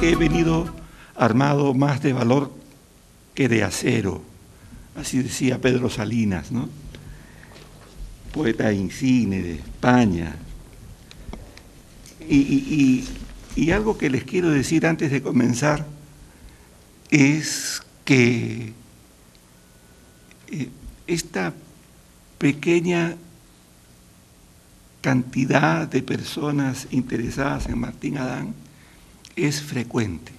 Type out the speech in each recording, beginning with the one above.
que he venido armado más de valor que de acero. Así decía Pedro Salinas, ¿no? poeta insigne de España. Y, y algo que les quiero decir antes de comenzar es que eh, esta pequeña cantidad de personas interesadas en Martín Adán es frecuente,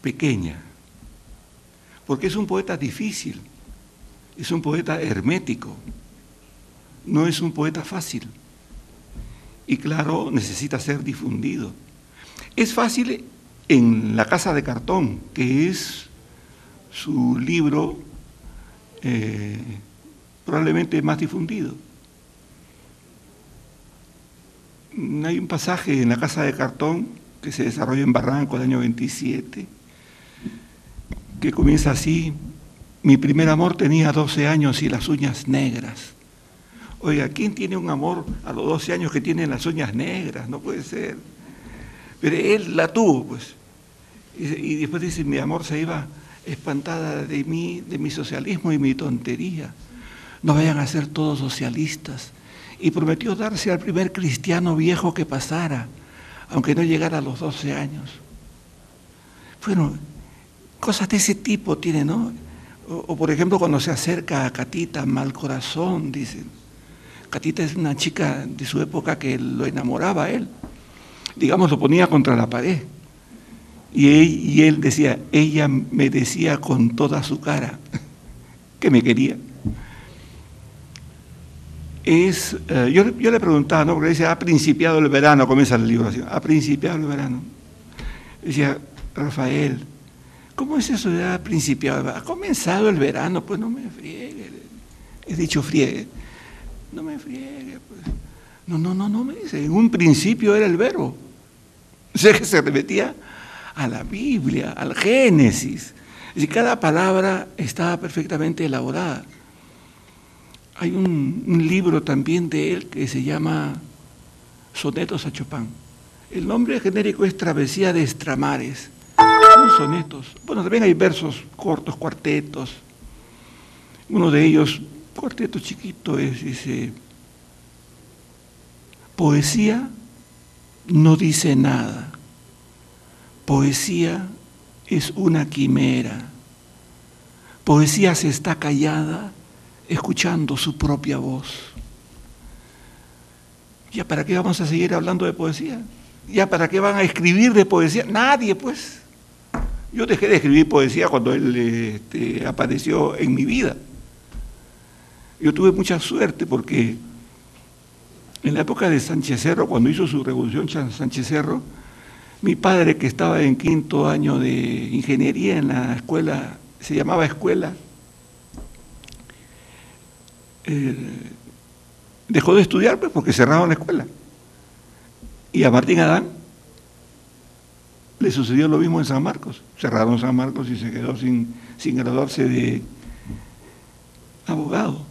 pequeña, porque es un poeta difícil, es un poeta hermético, no es un poeta fácil y claro, necesita ser difundido. Es fácil en La Casa de Cartón, que es su libro eh, probablemente más difundido. Hay un pasaje en La Casa de Cartón que se desarrolla en Barranco el año 27, que comienza así, mi primer amor tenía 12 años y las uñas negras. Oiga, ¿quién tiene un amor a los 12 años que tiene las uñas negras? No puede ser. Pero él la tuvo, pues. Y, después dice, mi amor se iba espantada de mí, de mi socialismo y mi tontería. No vayan a ser todos socialistas. Y prometió darse al primer cristiano viejo que pasara, aunque no llegara a los 12 años. Bueno, cosas de ese tipo tiene, ¿no? O, por ejemplo cuando se acerca a Catita, mal corazón, dicen. Catita es una chica de su época que lo enamoraba a él. Digamos, lo ponía contra la pared. Y él, decía, ella me decía con toda su cara que me quería. Es, eh, yo, le preguntaba, ¿no? porque dice, ha principiado el verano, comienza libro así, ha principiado el verano. Decía, Rafael, ¿cómo es eso de ha principiado? Ha comenzado el verano, pues no me friegue. He dicho friegue. No me friegue, pues. No, no, no, no me dice. En un principio era el verbo. O sea que se remetía a la Biblia, al Génesis. Y cada palabra estaba perfectamente elaborada. Hay un, libro también de él que se llama Sonetos a Chopin. El nombre genérico es Travesía de Estramares. Son sonetos. Bueno, también hay versos cortos, cuartetos. Uno de ellos cuarteto chiquito es, dice, poesía no dice nada, poesía es una quimera, poesía se está callada escuchando su propia voz. ¿Ya para qué vamos a seguir hablando de poesía? ¿Ya para qué van a escribir de poesía? Nadie, pues. Yo dejé de escribir poesía cuando él este, apareció en mi vida. Yo tuve mucha suerte porque en la época de Sánchez Cerro, cuando hizo su revolución Sánchez Cerro, mi padre que estaba en quinto año de ingeniería en la escuela, se llamaba escuela, eh, dejó de estudiar pues, porque cerraron la escuela. Y a Martín Adán le sucedió lo mismo en San Marcos. Cerraron San Marcos y se quedó sin, sin graduarse de abogado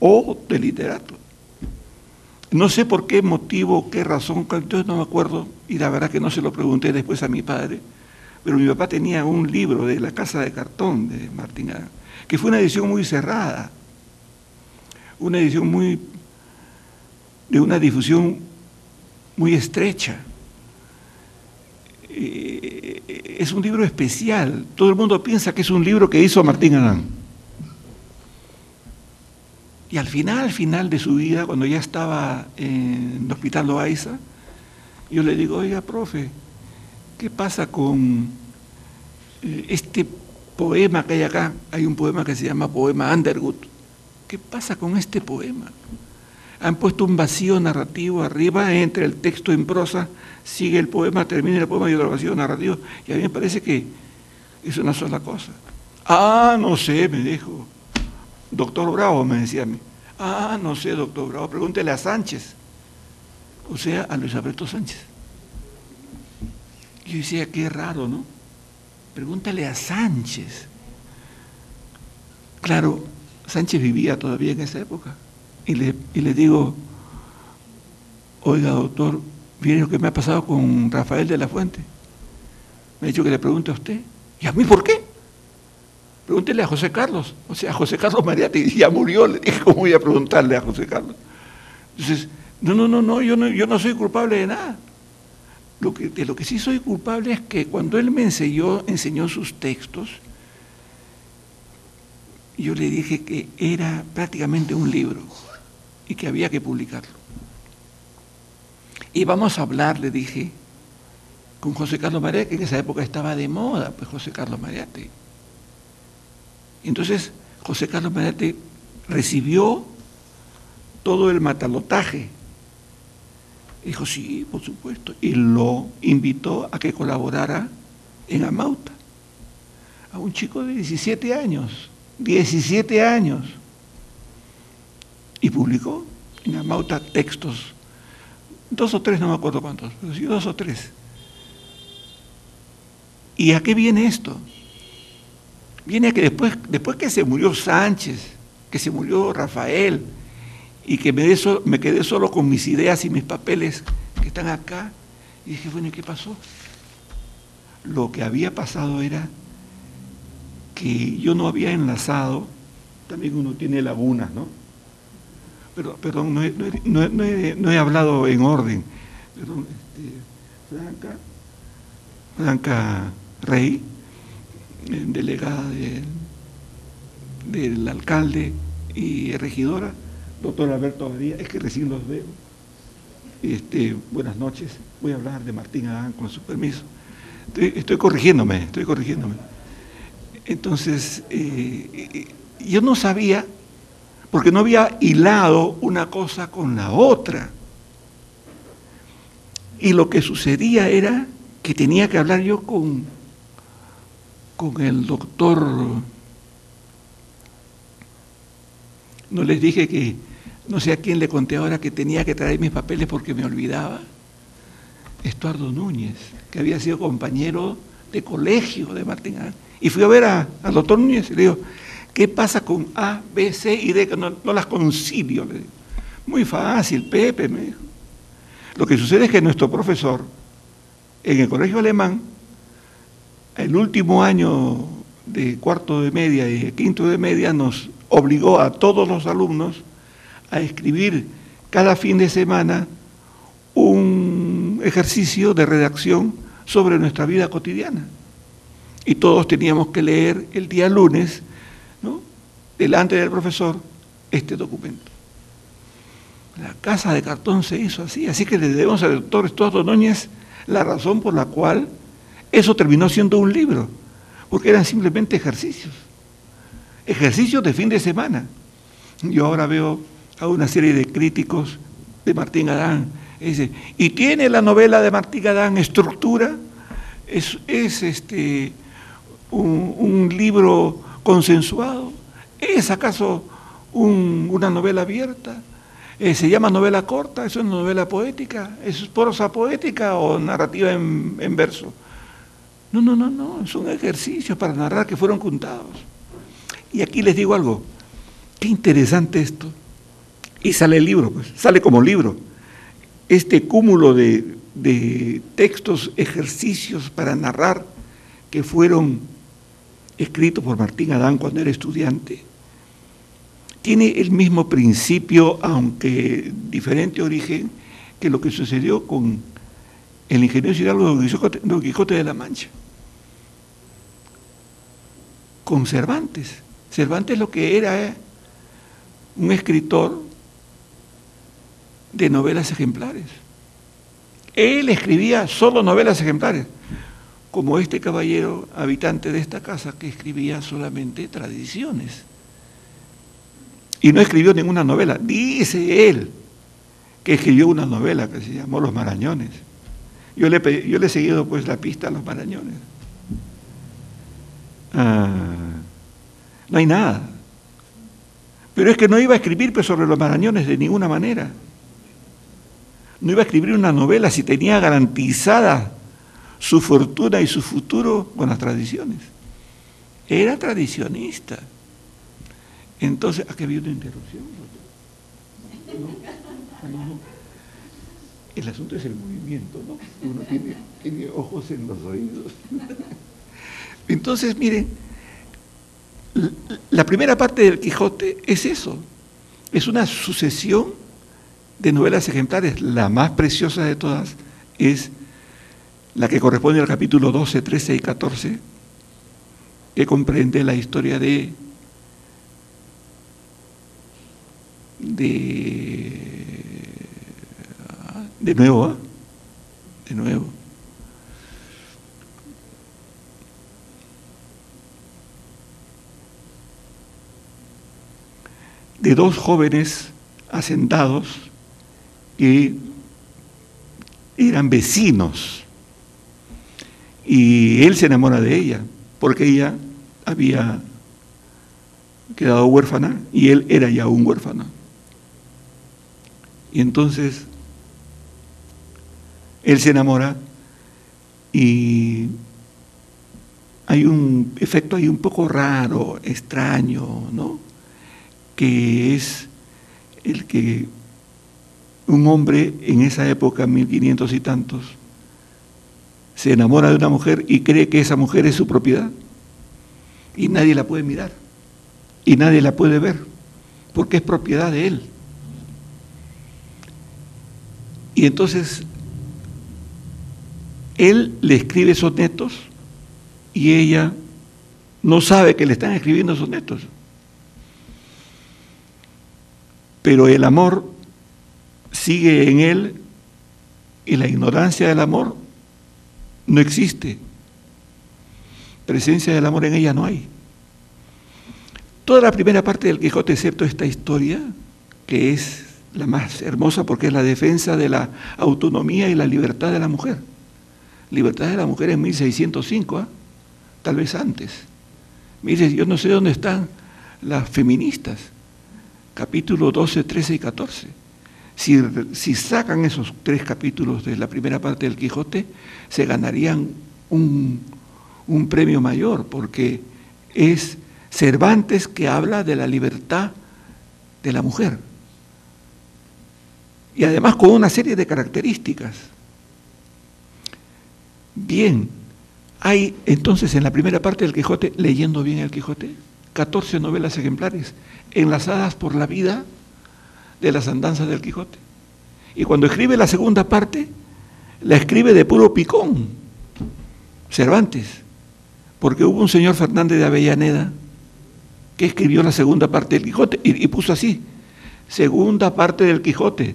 o de literato. No sé por qué motivo, qué razón, entonces no me acuerdo, y la verdad que no se lo pregunté después a mi padre, pero mi papá tenía un libro de La Casa de Cartón de Martín Adán, que fue una edición muy cerrada, una edición muy de una difusión muy estrecha. Eh, es un libro especial. Todo el mundo piensa que es un libro que hizo Martín Adán. Y al final, al final de su vida, cuando ya estaba en el hospital Loaiza, yo le digo, oiga, profe, ¿qué pasa con eh, este poema que hay acá? Hay un poema que se llama Poema Underwood. ¿Qué pasa con este poema? Han puesto un vacío narrativo arriba entre el texto en prosa, sigue el poema, termina el poema y otro vacío narrativo. Y a mí me parece que es una sola cosa. Ah, no sé, me dijo. Doctor Bravo me decía a mí. Ah, no sé, doctor Bravo, pregúntele a Sánchez. O sea, a Luis Alberto Sánchez. Yo decía, qué raro, ¿no? Pregúntale a Sánchez. Claro, Sánchez vivía todavía en esa época. Y le, digo, oiga, doctor, Mire lo que me ha pasado con Rafael de la Fuente. Me ha dicho que le pregunte a usted. ¿Y a mí por qué? Pregúntele a José Carlos. O sea, a José Carlos Mariate ya murió. Le dije, ¿cómo voy a preguntarle a José Carlos? Entonces, no, no, no, no, yo no, yo no soy culpable de nada. Lo que, de lo que sí soy culpable es que cuando él me enseñó, enseñó sus textos, yo le dije que era prácticamente un libro y que había que publicarlo. Y vamos a hablar, le dije, con José Carlos Mariate, que en esa época estaba de moda, pues José Carlos Mariate. Entonces, José Carlos Mariate recibió todo el matalotaje. Dijo, sí, por supuesto. Y lo invitó a que colaborara en Amauta. A un chico de 17 años. 17 años. Y publicó en Amauta textos. Dos o tres, no me acuerdo cuántos, pero sí dos o tres. ¿Y a qué viene esto? Viene a que después, después que se murió Sánchez, que se murió Rafael, y que me, me quedé solo con mis ideas y mis papeles que están acá, y dije, bueno, ¿y qué pasó? Lo que había pasado era que yo no había enlazado, también uno tiene lagunas, ¿no? Pero, perdón, no he, no he, hablado en orden. Perdón, este, Blanca, Blanca Rey, eh, delegada del alcalde y regidora, doctor Alberto Badía, es que recién los veo. Este, buenas noches, voy a hablar de Martín Adán con su permiso. Estoy, corrigiéndome, estoy corrigiéndome. Entonces, eh, yo no sabía, porque no había hilado una cosa con la otra. Y lo que sucedía era que tenía que hablar yo con con el doctor, no les dije que, no sé a quién le conté ahora que tenía que traer mis papeles porque me olvidaba, Estuardo Núñez, que había sido compañero de colegio de Martín A. Y fui a ver al doctor Núñez y le digo, ¿qué pasa con A, B, C y D? Que no, las concilio. Le digo. Muy fácil, Pepe, me dijo. Lo que sucede es que nuestro profesor en el colegio alemán el último año de cuarto de media y quinto de media nos obligó a todos los alumnos a escribir cada fin de semana un ejercicio de redacción sobre nuestra vida cotidiana. Y todos teníamos que leer el día lunes, ¿no? delante del profesor, este documento. La casa de cartón se hizo así, así que le debemos al doctor Estuardo Núñez la razón por la cual eso terminó siendo un libro, porque eran simplemente ejercicios, ejercicios de fin de semana. Yo ahora veo a una serie de críticos de Martín Adán, y dice, ¿y tiene la novela de Martín Adán estructura? ¿Es, este, un, libro consensuado? ¿Es acaso una novela abierta? Eh, ¿Se llama novela corta? ¿Es una novela poética? ¿Es prosa poética o narrativa en verso? No, no, no, no, es un ejercicio para narrar que fueron contados. Y aquí les digo algo, qué interesante esto. Y sale el libro, pues, sale como libro. Este cúmulo de, de textos, ejercicios para narrar que fueron escritos por Martín Adán cuando era estudiante, tiene el mismo principio, aunque diferente origen, que lo que sucedió con el ingeniero Hidalgo Don Quijote de la Mancha con Cervantes. Cervantes lo que era eh, un escritor de novelas ejemplares. Él escribía solo novelas ejemplares, como este caballero habitante de esta casa que escribía solamente tradiciones. Y no escribió ninguna novela. Dice él que escribió una novela que se llamó Los Marañones. Yo le, yo le he seguido pues la pista a Los Marañones. Ah, no hay nada. Pero es que no iba a escribir pues, sobre los marañones de ninguna manera. No iba a escribir una novela si tenía garantizada su fortuna y su futuro con las tradiciones. Era tradicionista. Entonces, aquí había una interrupción. El asunto es el movimiento, ¿no? Uno tiene, tiene ojos en los oídos. Entonces, miren, la primera parte del Quijote es eso, es una sucesión de novelas ejemplares. La más preciosa de todas es la que corresponde al capítulo 12, 13 y 14, que comprende la historia de, de, nuevo, ¿ah? de nuevo. de dos jóvenes hacendados que eran vecinos. Y él se enamora de ella, porque ella había quedado huérfana y él era ya un huérfano. Y entonces él se enamora y hay un efecto ahí un poco raro, extraño, ¿no? Que es el que un hombre en esa época, 1500 y tantos, se enamora de una mujer y cree que esa mujer es su propiedad y nadie la puede mirar y nadie la puede ver porque es propiedad de él. Y entonces él le escribe sonetos y ella no sabe que le están escribiendo sonetos. Pero el amor sigue en él y la ignorancia del amor no existe. Presencia del amor en ella no hay. Toda la primera parte del Quijote, excepto esta historia, que es la más hermosa porque es la defensa de la autonomía y la libertad de la mujer. Libertad de la mujer en 1605, ¿ah? tal vez antes. Mire, yo no sé dónde están las feministas, capítulo 12, 13 y 14 si, sacan esos tres capítulos de la primera parte del Quijote, se ganarían un, un premio mayor, porque es Cervantes que habla de la libertad de la mujer. Y además con una serie de características. Bien, hay entonces en la primera parte del Quijote, leyendo bien el Quijote, 14 novelas ejemplares enlazadas por la vida de las andanzas del Quijote. Y cuando escribe la segunda parte, la escribe de puro picón, Cervantes, porque hubo un señor Fernández de Avellaneda que escribió la segunda parte del Quijote y, puso así, segunda parte del Quijote.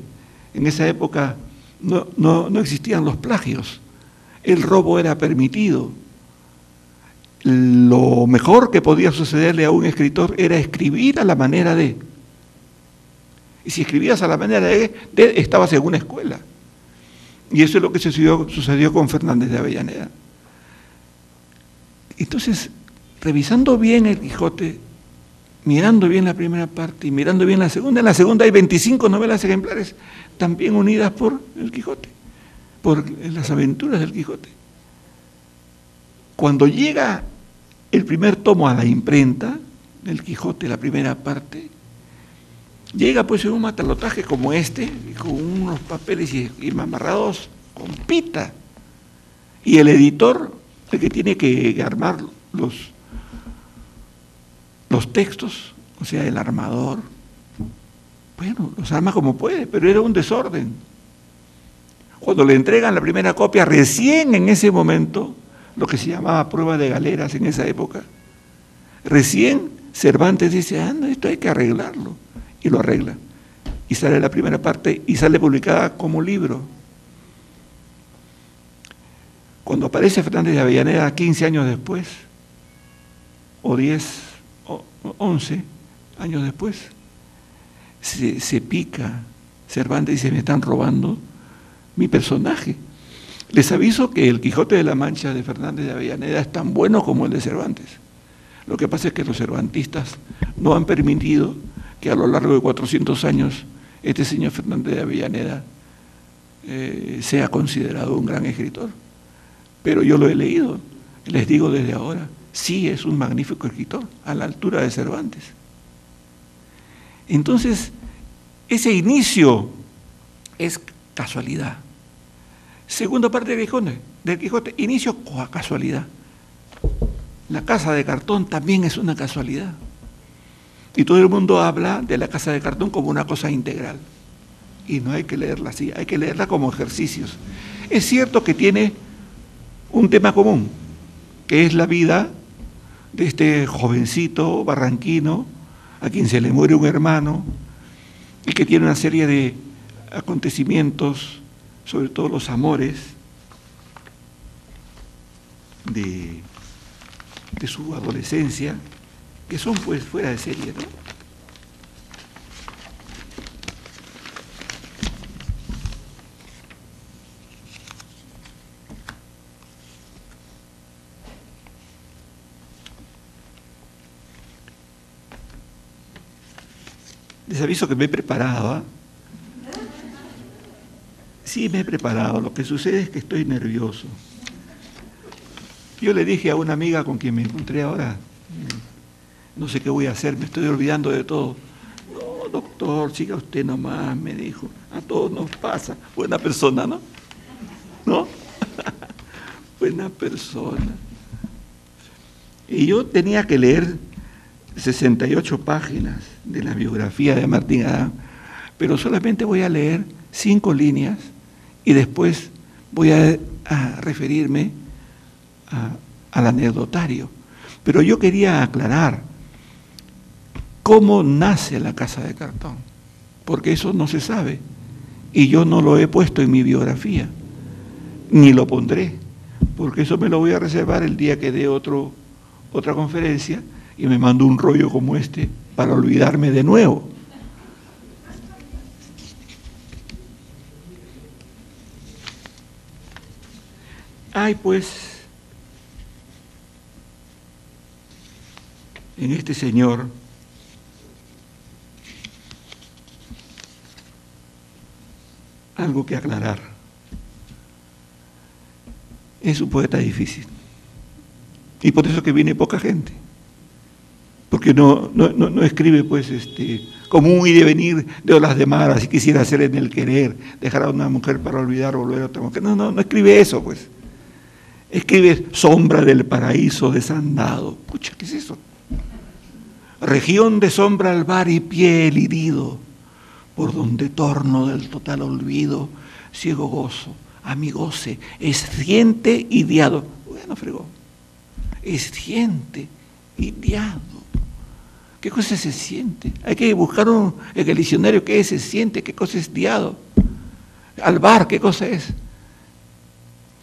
En esa época no, no existían los plagios, el robo era permitido. Lo mejor que podía sucederle a un escritor era escribir a la manera de y si escribías a la manera de, estabas en una escuela. Y eso es lo que sucedió, sucedió con Fernández de Avellaneda. Entonces, revisando bien el Quijote, mirando bien la primera parte y mirando bien la segunda, en la segunda hay 25 novelas ejemplares también unidas por el Quijote, por las aventuras del Quijote. Cuando llega el primer tomo a la imprenta del Quijote, la primera parte, Llega pues un matalotaje como este, con unos papeles y, amarrados con pita. Y el editor, el que tiene que armar los, los textos, o sea, el armador, bueno, los arma como puede, pero era un desorden. Cuando le entregan la primera copia, recién en ese momento, lo que se llamaba prueba de galeras en esa época, recién Cervantes dice, ah, no, esto hay que arreglarlo y lo arregla. Y sale la primera parte y sale publicada como libro. Cuando aparece Fernández de Avellaneda 15 años después, o 10, o 11 años después, se, pica. Cervantes dice, me están robando mi personaje. Les aviso que el Quijote de la Mancha de Fernández de Avellaneda es tan bueno como el de Cervantes. Lo que pasa es que los cervantistas no han permitido que a lo largo de 400 años este señor Fernández de Avellaneda eh, sea considerado un gran escritor. Pero yo lo he leído, les digo desde ahora, sí es un magnífico escritor, a la altura de Cervantes. Entonces, ese inicio es casualidad, Segunda parte del Quijote, del Quijote inicio casualidad. La casa de cartón también es una casualidad. Y todo el mundo habla de la casa de cartón como una cosa integral. Y no hay que leerla así, hay que leerla como ejercicios. Es cierto que tiene un tema común, que es la vida de este jovencito barranquino a quien se le muere un hermano y que tiene una serie de acontecimientos, sobre todo los amores de, de su adolescencia, que son pues fuera de serie, ¿no? Les aviso que me he preparado. ¿ah? Sí, me he preparado. Lo que sucede es que estoy nervioso. Yo le dije a una amiga con quien me encontré ahora, no sé qué voy a hacer, me estoy olvidando de todo. No, doctor, siga usted nomás, me dijo. A todos nos pasa. Buena persona, ¿no? ¿No? Buena persona. Y yo tenía que leer 68 páginas de la biografía de Martín Adán, pero solamente voy a leer cinco líneas y después voy a, referirme al anecdotario. Pero yo quería aclarar cómo nace la casa de cartón, porque eso no se sabe y yo no lo he puesto en mi biografía, ni lo pondré, porque eso me lo voy a reservar el día que dé otra conferencia y me mando un rollo como este para olvidarme de nuevo. Hay pues en este señor algo que aclarar. Es un poeta difícil. Y por eso que viene poca gente porque no, no, escribe pues este, como un ir y venir de olas de mar, así quisiera hacer en el querer, dejar a una mujer para olvidar, volver a otra mujer. No, no, no escribe eso pues. Escribe sombra del paraíso desandado. Pucha, ¿qué es eso? Región de sombra al bar y piel herido, por donde torno del total olvido, ciego gozo, amigose, esciente y diado. Bueno, fregó. Esciente y diado. ¿Qué cosa se siente? Hay que buscar en el diccionario qué se siente, qué cosa es diado. Albar, ¿qué cosa es?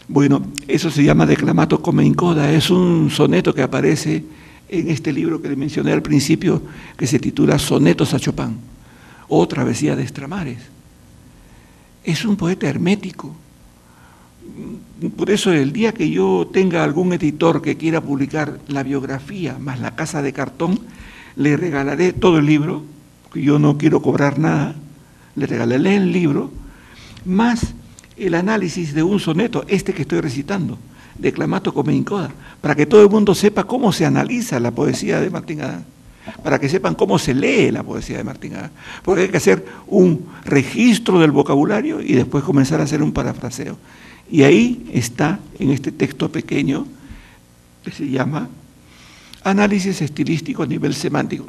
Bueno, eso se llama Declamato come incoda, es un soneto que aparece en este libro que le mencioné al principio, que se titula Sonetos a Chopin, o Travesía de Estramares. Es un poeta hermético. Por eso el día que yo tenga algún editor que quiera publicar la biografía más la casa de cartón, le regalaré todo el libro, que yo no quiero cobrar nada, le regalaré el libro, más el análisis de un soneto, este que estoy recitando, de Clamato Incoda, para que todo el mundo sepa cómo se analiza la poesía de Martín Adán, para que sepan cómo se lee la poesía de Martín Adán, porque hay que hacer un registro del vocabulario y después comenzar a hacer un parafraseo. Y ahí está, en este texto pequeño, que se llama análisis estilístico a nivel semántico.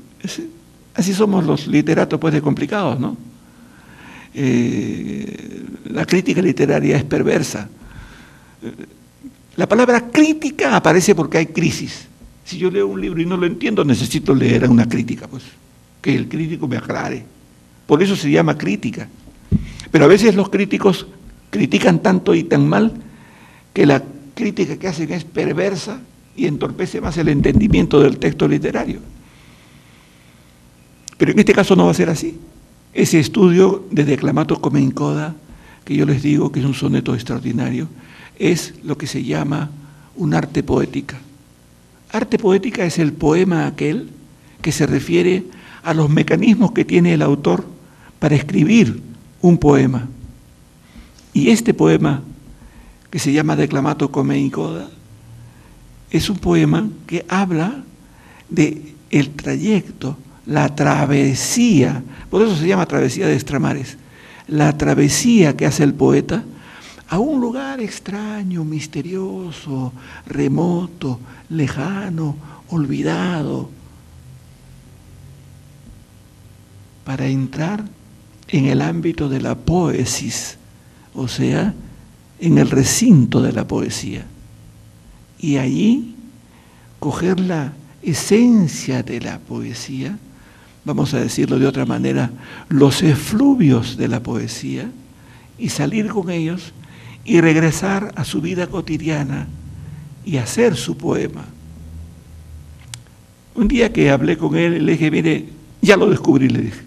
Así somos los literatos, pues, de complicados, ¿no? Eh, la crítica literaria es perversa. Eh, la palabra crítica aparece porque hay crisis. Si yo leo un libro y no lo entiendo, necesito leer una crítica, pues, que el crítico me aclare. Por eso se llama crítica. Pero a veces los críticos critican tanto y tan mal que la crítica que hacen es perversa y entorpece más el entendimiento del texto literario. Pero en este caso no va a ser así. Ese estudio de Declamato Comencoda, que yo les digo que es un soneto extraordinario, es lo que se llama un arte poética. Arte poética es el poema aquel que se refiere a los mecanismos que tiene el autor para escribir un poema. Y este poema, que se llama Declamato Comencoda, es un poema que habla de el trayecto, la travesía, por eso se llama travesía de extramares, la travesía que hace el poeta a un lugar extraño, misterioso, remoto, lejano, olvidado, para entrar en el ámbito de la poesis, o sea, en el recinto de la poesía. Y allí coger la esencia de la poesía, vamos a decirlo de otra manera, los efluvios de la poesía, y salir con ellos y regresar a su vida cotidiana y hacer su poema. Un día que hablé con él, le dije, mire, ya lo descubrí, le dije.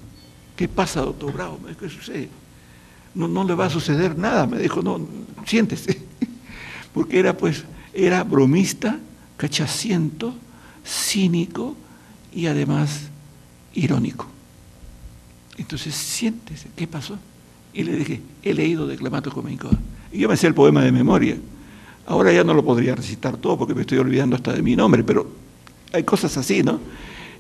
¿Qué pasa, doctor Bravo? ¿Qué sucede? No, no le va a suceder nada. Me dijo, no, siéntese. Porque era pues, era bromista, cachaciento, cínico y además irónico. Entonces, siéntese, ¿qué pasó? Y le dije, he leído de Clamato Yo me sé el poema de memoria. Ahora ya no lo podría recitar todo porque me estoy olvidando hasta de mi nombre, pero hay cosas así, ¿no?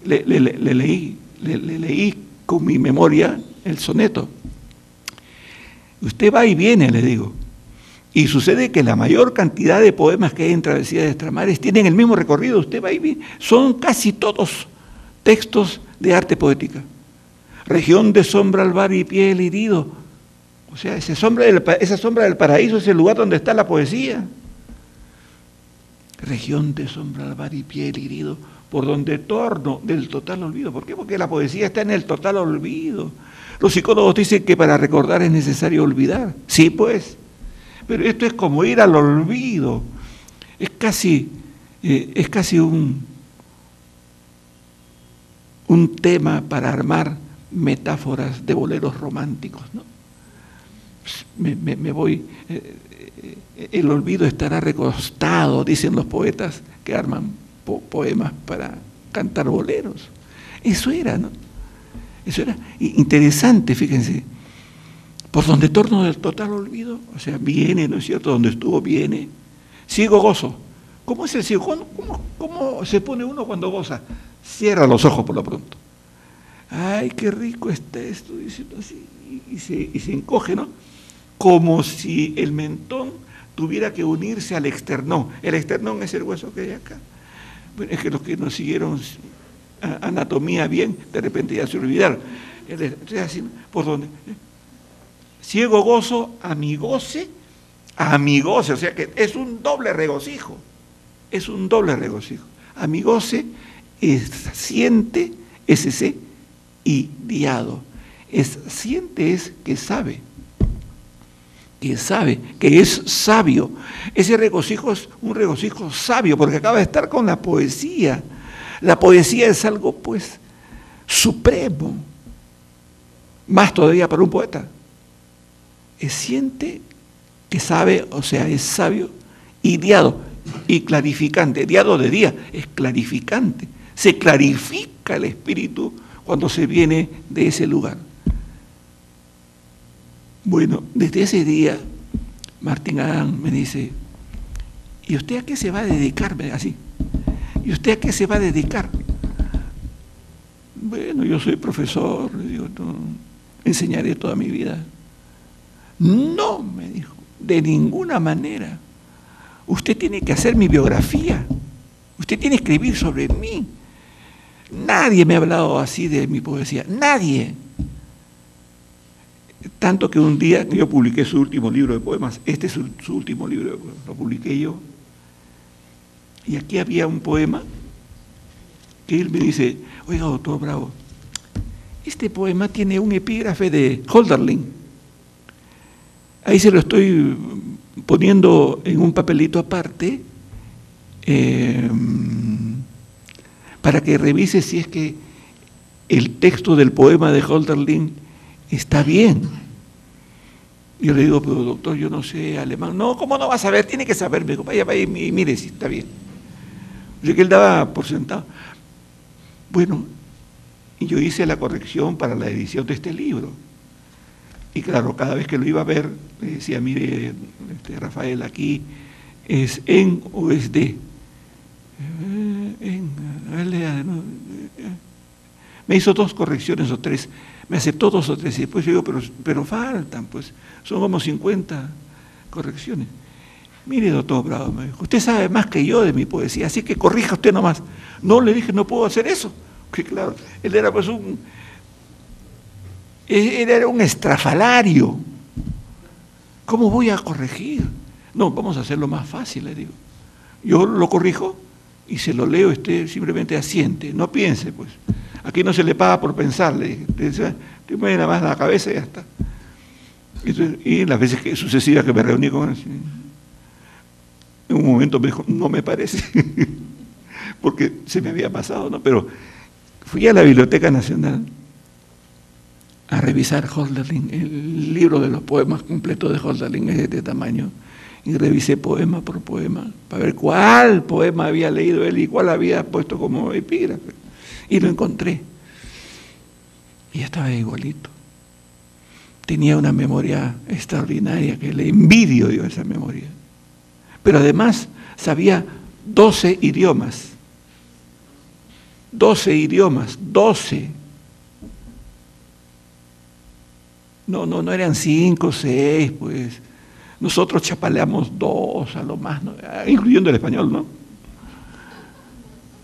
Le, leí, le, leí con mi memoria el soneto. Usted va y viene, le digo. Y sucede que la mayor cantidad de poemas que hay en Travesía de Extramares tienen el mismo recorrido. Usted va y viene. Son casi todos textos de arte poética. Región de sombra al bar y piel herido, o sea, esa sombra, del, sombra del paraíso es el lugar donde está la poesía. Región de sombra, albar y piel herido, por donde torno del total olvido. ¿Por qué? Porque la poesía está en el total olvido. Los psicólogos dicen que para recordar es necesario olvidar. Sí, pues. Pero esto es como ir al olvido. Es casi, eh, es casi un, un tema para armar metáforas de boleros románticos, ¿no? Me, voy, eh, eh, el olvido estará recostado, dicen los poetas que arman poemas para cantar boleros. Eso era, ¿no? Eso era interesante, fíjense. Por donde torno del total olvido, o sea, viene, ¿no es cierto? Donde estuvo, viene. Ciego gozo. ¿Cómo es el ciego? ¿Cómo, se pone uno cuando goza? Cierra los ojos por lo pronto. Ay, qué rico está esto, diciendo así, y se encoge, ¿no? Como si el mentón tuviera que unirse al externón. El externón es el hueso que hay acá. Es que los que nos siguieron anatomía bien, de repente ya se olvidaron. ¿Por dónde? Ciego gozo, amigose, amigose, o sea que es un doble regocijo, es un doble regocijo. Amigose es siente, ese y diado. Es siente es que sabe que sabe, que es sabio. Ese regocijo es un regocijo sabio, porque acaba de estar con la poesía. La poesía es algo, pues, supremo. Más todavía para un poeta. Es siente que sabe, o sea, es sabio y diado y clarificante. Diado de día es clarificante. Se clarifica el espíritu cuando se viene de ese lugar. Bueno, desde ese día, Martín Adán me dice, ¿y usted a qué se va a dedicar? Así. ¿Y usted a qué se va a dedicar? Bueno, yo soy profesor, digo, enseñaré toda mi vida. No, me dijo, de ninguna manera. Usted tiene que hacer mi biografía. Usted tiene que escribir sobre mí. Nadie me ha hablado así de mi poesía. Nadie. Tanto que un día yo publiqué su último libro de poemas, este es su, último libro de poemas, lo publiqué yo. Y aquí había un poema que él me dice, oiga, doctor Bravo, este poema tiene un epígrafe de Holderlin. Ahí se lo estoy poniendo en un papelito aparte em, para que revise si es que el texto del poema de Holderlin está bien. Yo le digo, pero doctor, yo no sé alemán. No, ¿cómo no vas a saber? Tiene que saber. Me dijo, vaya, vaya y mire si está bien. Yo que él daba por sentado. Bueno, y yo hice la corrección para la edición de este libro. Y claro, cada vez que lo iba a ver, le decía, mire, este, Rafael, aquí es en o es de. Eh, en, me hizo dos correcciones o tres me aceptó dos o tres y después yo digo, pero, pero faltan, pues son como 50 correcciones. Mire, doctor Bravo, me dijo, usted sabe más que yo de mi poesía, así que corrija usted nomás. No, le dije, no puedo hacer eso. Que claro, él era pues un, él era un estrafalario. ¿Cómo voy a corregir? No, vamos a hacerlo más fácil, le digo. Yo lo corrijo y se lo leo, usted simplemente asiente, no piense, pues. Aquí no se le paga por pensar, le dije. Mueve nada más la cabeza y ya está. Y, las veces que, sucesivas que me reuní con él, en un momento me dijo, no me parece, porque se me había pasado, ¿no? Pero fui a la Biblioteca Nacional a revisar Holderlin, el libro de los poemas completos de Holderlin es de este tamaño, y revisé poema por poema para ver cuál poema había leído él y cuál había puesto como epígrafe. Y lo encontré. Y estaba igualito. Tenía una memoria extraordinaria que le envidio yo esa memoria. Pero además sabía 12 idiomas. 12 idiomas, 12. No, no, no eran cinco, seis, pues. Nosotros chapaleamos dos a lo más, incluyendo el español, ¿no?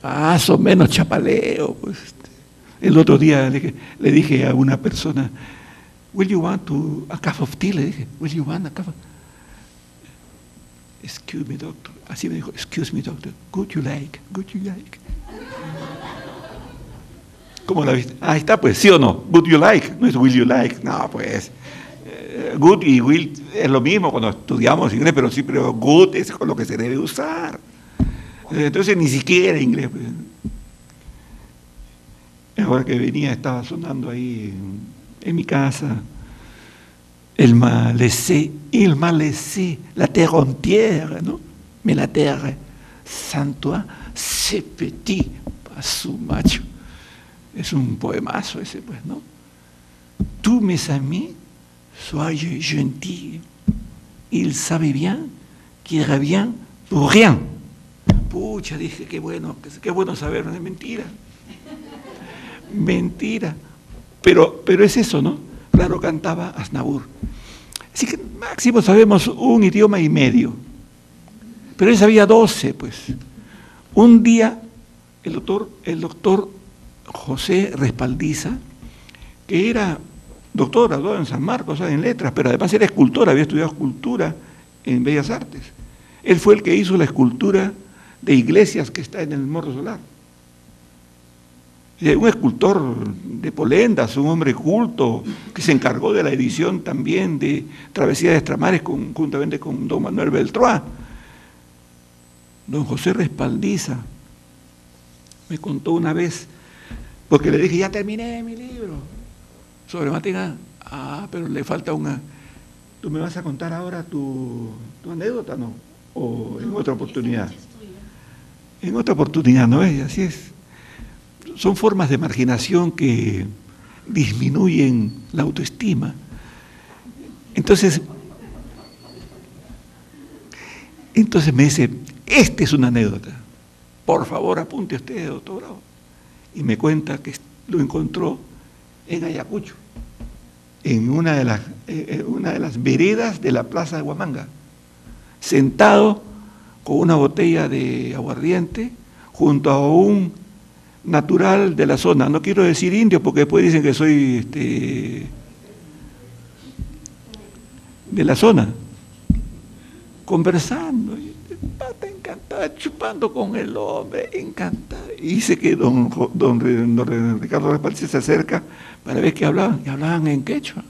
Ah, son menos chapaleo, pues. El otro día le, dije a una persona, Will you want to, a cup of tea? Le dije, Will you want a cup of Excuse me, doctor. Así me dijo, excuse me, doctor. Good you like, good you like. ¿Cómo la viste? Ahí está, pues, ¿sí o no? Good you like, no es will you like. No, pues. Eh, good y will es lo mismo cuando estudiamos inglés, pero sí, pero good es con lo que se debe usar. Entonces ni siquiera inglés. Pues. Ahora que venía estaba sonando ahí en, mi casa el malesé, il malesé, la terre entière, ¿no? Mais la terre sans toi, c'est petit, su macho. Es un poemazo ese, pues, ¿no? Tous mes amis, soyez gentils. Il savait bien qu'il revient pour rien. Pucha, dije, qué bueno, qué bueno saber, es mentira. Mentira. Pero, pero es eso, ¿no? Claro, cantaba Asnabur. Así que máximo sabemos un idioma y medio. Pero él sabía doce, pues. Un día, el doctor, el doctor José Respaldiza, que era doctor graduado en San Marcos, en letras, pero además era escultor, había estudiado escultura en Bellas Artes. Él fue el que hizo la escultura de iglesias que está en el Morro Solar un escultor de Polendas, un hombre culto, que se encargó de la edición también de Travesía de Extramares conjuntamente con don Manuel Beltroá. Don José Respaldiza me contó una vez, porque le dije, ya terminé mi libro sobre Matina. Ah, pero le falta una. ¿Tú me vas a contar ahora tu, tu anécdota, no? ¿O en otra oportunidad? En otra oportunidad, ¿no es? Así es son formas de marginación que disminuyen la autoestima. Entonces, entonces me dice, esta es una anécdota. Por favor, apunte usted, doctor Bravo. Y me cuenta que lo encontró en Ayacucho, en una de las, eh, eh, una de las veredas de la plaza de Huamanga, sentado con una botella de aguardiente junto a un natural de la zona. No quiero decir indio porque después dicen que soy este, de la zona. Conversando, y pata encantada, chupando con el hombre, encantada. Y dice que don, don, Ricardo Respaldi se acerca para ver qué hablaban. Y hablaban en quechua.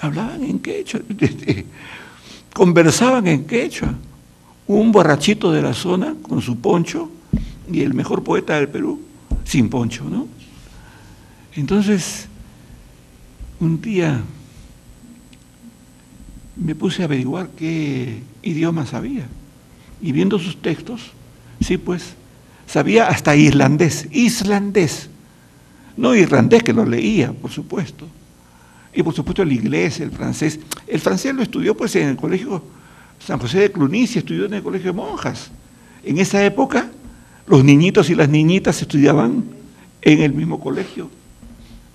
Hablaban en quechua. Conversaban en quechua. Un borrachito de la zona con su poncho y el mejor poeta del Perú sin poncho, ¿no? Entonces, un día me puse a averiguar qué idioma sabía. Y viendo sus textos, sí, pues, sabía hasta irlandés, islandés. No irlandés, que lo leía, por supuesto. Y por supuesto el inglés, el francés. El francés lo estudió pues en el colegio San José de Clunicia, estudió en el colegio de monjas. En esa época los niñitos y las niñitas estudiaban en el mismo colegio.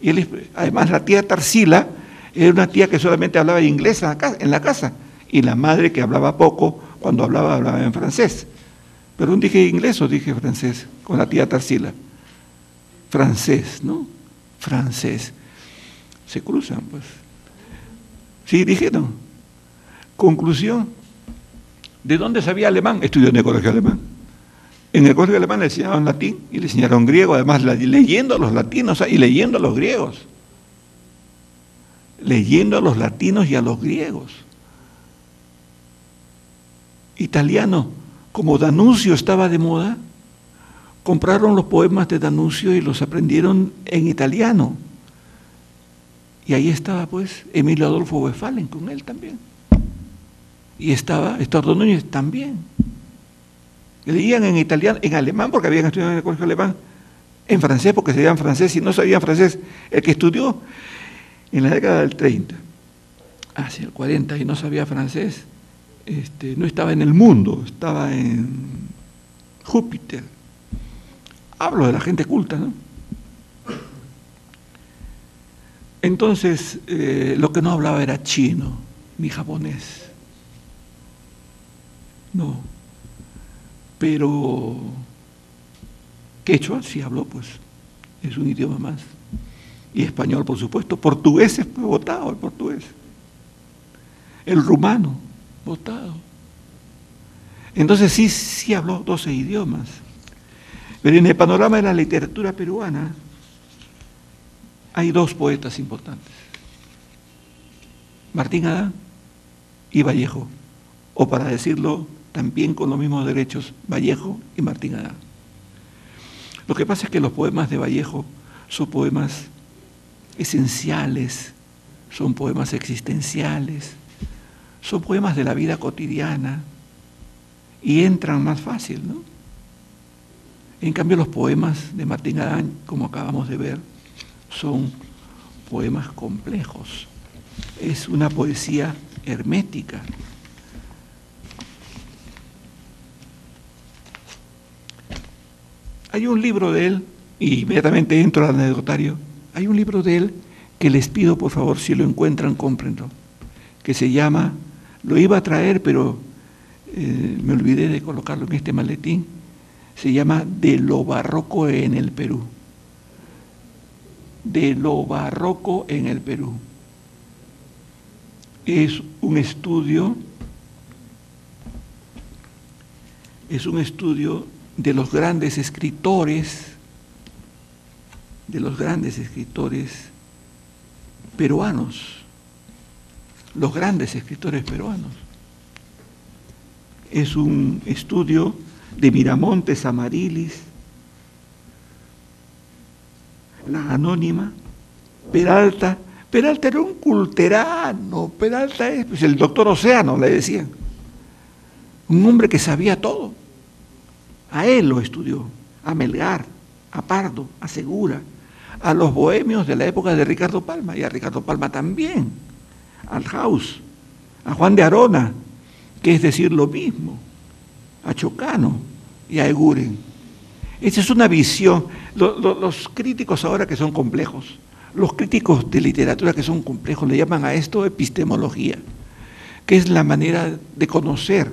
Y él, además la tía Tarsila Era una tía que solamente hablaba inglés en la casa y la madre que hablaba poco, cuando hablaba, hablaba en francés. Pero un dije inglés o dije francés con la tía Tarsila. Francés, ¿no? Francés. Se cruzan, pues. Sí, dije no. Conclusión. ¿De dónde sabía alemán? Estudió en el colegio alemán. En el colegio alemán le enseñaban latín y le enseñaron griego, además leyendo a los latinos y leyendo a los griegos. Leyendo a los latinos y a los griegos. Italiano, como Danuncio estaba de moda, compraron los poemas de Danuncio y los aprendieron en italiano. Y ahí estaba pues Emilio Adolfo Westphalen con él también. Y estaba Estuardo Núñez también. Leían en italiano, en alemán, porque habían estudiado en el colegio alemán, en francés, porque sabían francés, y no sabían francés. El que estudió en la década del 30, hacia el 40, y no sabía francés, este, no estaba en el mundo, estaba en Júpiter. Hablo de la gente culta, ¿no? Entonces, eh, lo que no hablaba era chino ni japonés. No. Pero quechua sí habló, pues. Es un idioma más. Y español, por supuesto. Portugués es votado el portugués. El rumano, votado. Entonces sí, sí habló 12 idiomas. Pero en el panorama de la literatura peruana hay dos poetas importantes. Martín Adán y Vallejo. O para decirlo también con los mismos derechos, Vallejo y Martín Adán. Lo que pasa es que los poemas de Vallejo son poemas esenciales, son poemas existenciales, son poemas de la vida cotidiana y entran más fácil, ¿no? En cambio los poemas de Martín Adán, como acabamos de ver, son poemas complejos. Es una poesía hermética, Hay un libro de él, y inmediatamente entro al anecdotario, hay un libro de él que les pido por favor, si lo encuentran, cómprenlo, que se llama, lo iba a traer, pero eh, me olvidé de colocarlo en este maletín, se llama De lo barroco en el Perú. De lo barroco en el Perú. Es un estudio, es un estudio de los grandes escritores, de los grandes escritores peruanos, los grandes escritores peruanos. Es un estudio de Miramontes Amarilis, la anónima, Peralta. Peralta era un culterano, Peralta es pues, el doctor Océano, le decían. Un hombre que sabía todo. A él lo estudió, a Melgar, a Pardo, a Segura, a los bohemios de la época de Ricardo Palma y a Ricardo Palma también, al Haus, a Juan de Arona, que es decir lo mismo, a Chocano y a Eguren. Esa es una visión. los críticos ahora que son complejos, los críticos de literatura que son complejos, le llaman a esto epistemología, que es la manera de conocer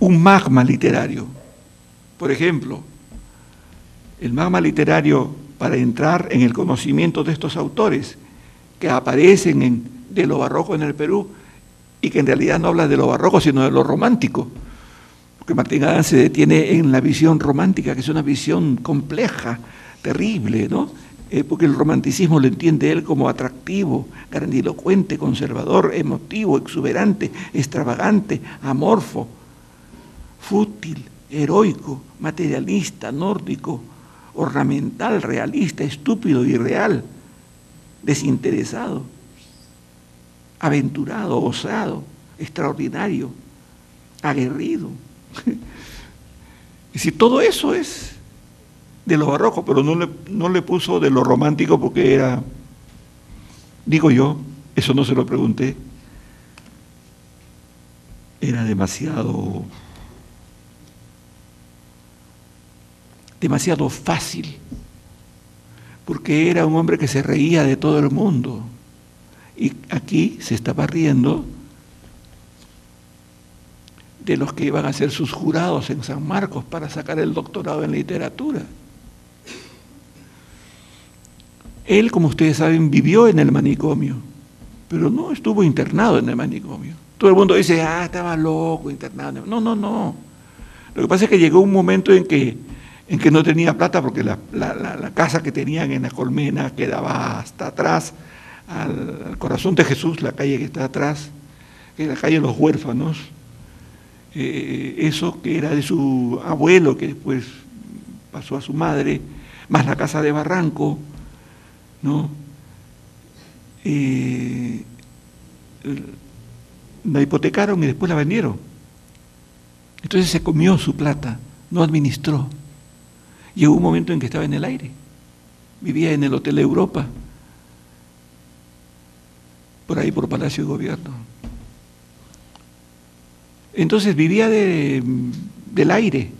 un magma literario por ejemplo, el magma literario para entrar en el conocimiento de estos autores que aparecen en, de lo barroco en el Perú y que en realidad no habla de lo barroco sino de lo romántico, porque Martín se detiene en la visión romántica, que es una visión compleja, terrible, ¿no? Eh, porque el romanticismo lo entiende él como atractivo, grandilocuente, conservador, emotivo, exuberante, extravagante, amorfo, fútil, heroico, materialista, nórdico, ornamental, realista, estúpido, irreal, desinteresado, aventurado, osado, extraordinario, aguerrido. Y si todo eso es de lo barroco, pero no le, no le puso de lo romántico porque era, digo yo, eso no se lo pregunté, era demasiado demasiado fácil, porque era un hombre que se reía de todo el mundo, Y aquí se estaba riendo de los que iban a ser sus jurados en San Marcos para sacar el doctorado en literatura. Él, como ustedes saben, vivió en el manicomio, pero no estuvo internado en el manicomio. Todo el mundo dice, ah, estaba loco, internado. No, no, no. Lo que pasa es que llegó un momento en que, en que no tenía plata porque la, casa que tenían en la colmena quedaba hasta atrás, al, corazón de Jesús, la calle que está atrás, que es la calle de los huérfanos. Eh, eso que era de su abuelo, que después pasó a su madre, más la casa de Barranco, ¿no? Eh, la hipotecaron y después la vendieron. Entonces se comió su plata, no administró. Llegó un momento en que estaba en el aire. Vivía en el Hotel Europa, por ahí por Palacio de Gobierno. Entonces vivía de, del aire,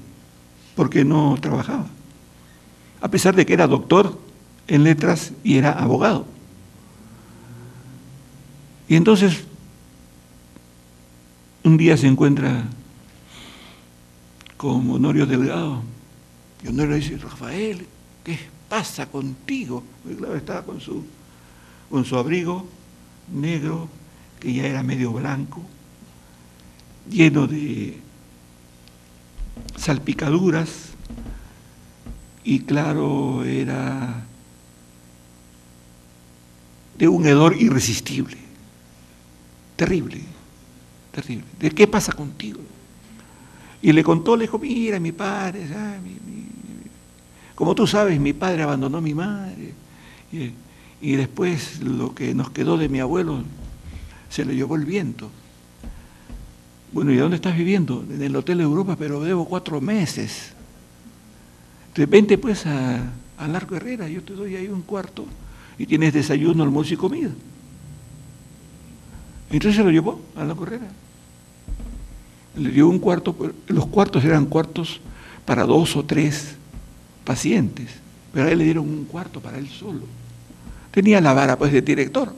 porque no trabajaba. A pesar de que era doctor en letras y era abogado. Y entonces un día se encuentra con Honorio Delgado. Y Honorio dice, Rafael, ¿qué pasa contigo? Porque claro, estaba con su, con su abrigo negro, que ya era medio blanco, lleno de salpicaduras, y claro, era de un hedor irresistible, terrible terrible. ¿De qué pasa contigo? Y le contó, le dijo, mira, mi padre, como tú sabes, mi padre abandonó a mi madre. Y, después lo que nos quedó de mi abuelo se lo llevó el viento. Bueno, ¿y dónde estás viviendo? En el Hotel Europa, pero debo cuatro meses. Entonces, vente pues a, al Arco Herrera, yo te doy ahí un cuarto y tienes desayuno, almuerzo y comida. Entonces se lo llevó a la correra. Le dio un cuarto, los cuartos eran cuartos para dos o tres pacientes, pero a él le dieron un cuarto para él solo. Tenía la vara pues de director,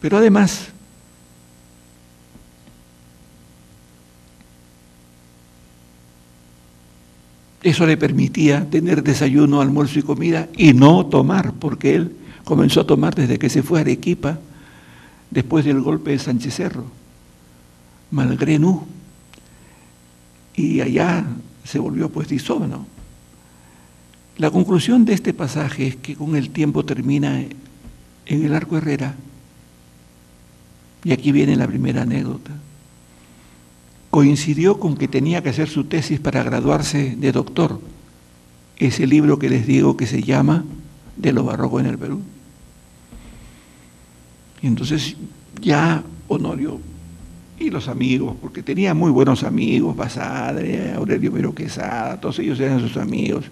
pero además eso le permitía tener desayuno, almuerzo y comida y no tomar, porque él comenzó a tomar desde que se fue a Arequipa después del golpe de Sánchez Cerro, Malgrenú, y allá se volvió pues disómano. La conclusión de este pasaje es que con el tiempo termina en el Arco Herrera, y aquí viene la primera anécdota. Coincidió con que tenía que hacer su tesis para graduarse de doctor, ese libro que les digo que se llama De lo barroco en el Perú. Y entonces ya Honorio y los amigos, porque tenía muy buenos amigos, Basadre, Aurelio Vero Quesada, todos ellos eran sus amigos.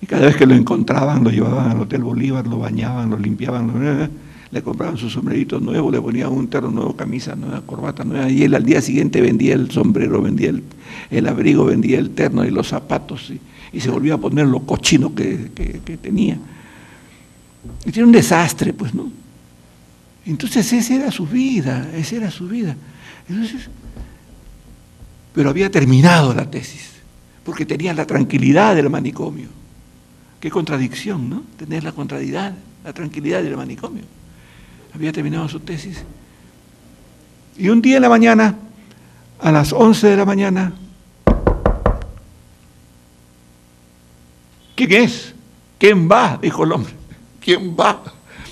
Y cada vez que lo encontraban, lo llevaban al Hotel Bolívar, lo bañaban, lo limpiaban, le compraban su sombrerito nuevo, le ponían un terno nuevo, camisa nueva, corbata nueva, y él al día siguiente vendía el sombrero, vendía el, abrigo, vendía el terno y los zapatos, y, se volvía a poner lo cochino que, tenía. Y tiene un desastre, pues, ¿no? Entonces esa era su vida, esa era su vida. Entonces, pero había terminado la tesis, porque tenía la tranquilidad del manicomio. Qué contradicción, ¿no? Tener la contrariedad, la tranquilidad del manicomio. Había terminado su tesis. Y un día en la mañana, a las 11 de la mañana, ¿quién es? ¿Quién va? Dijo el hombre. ¿Quién va?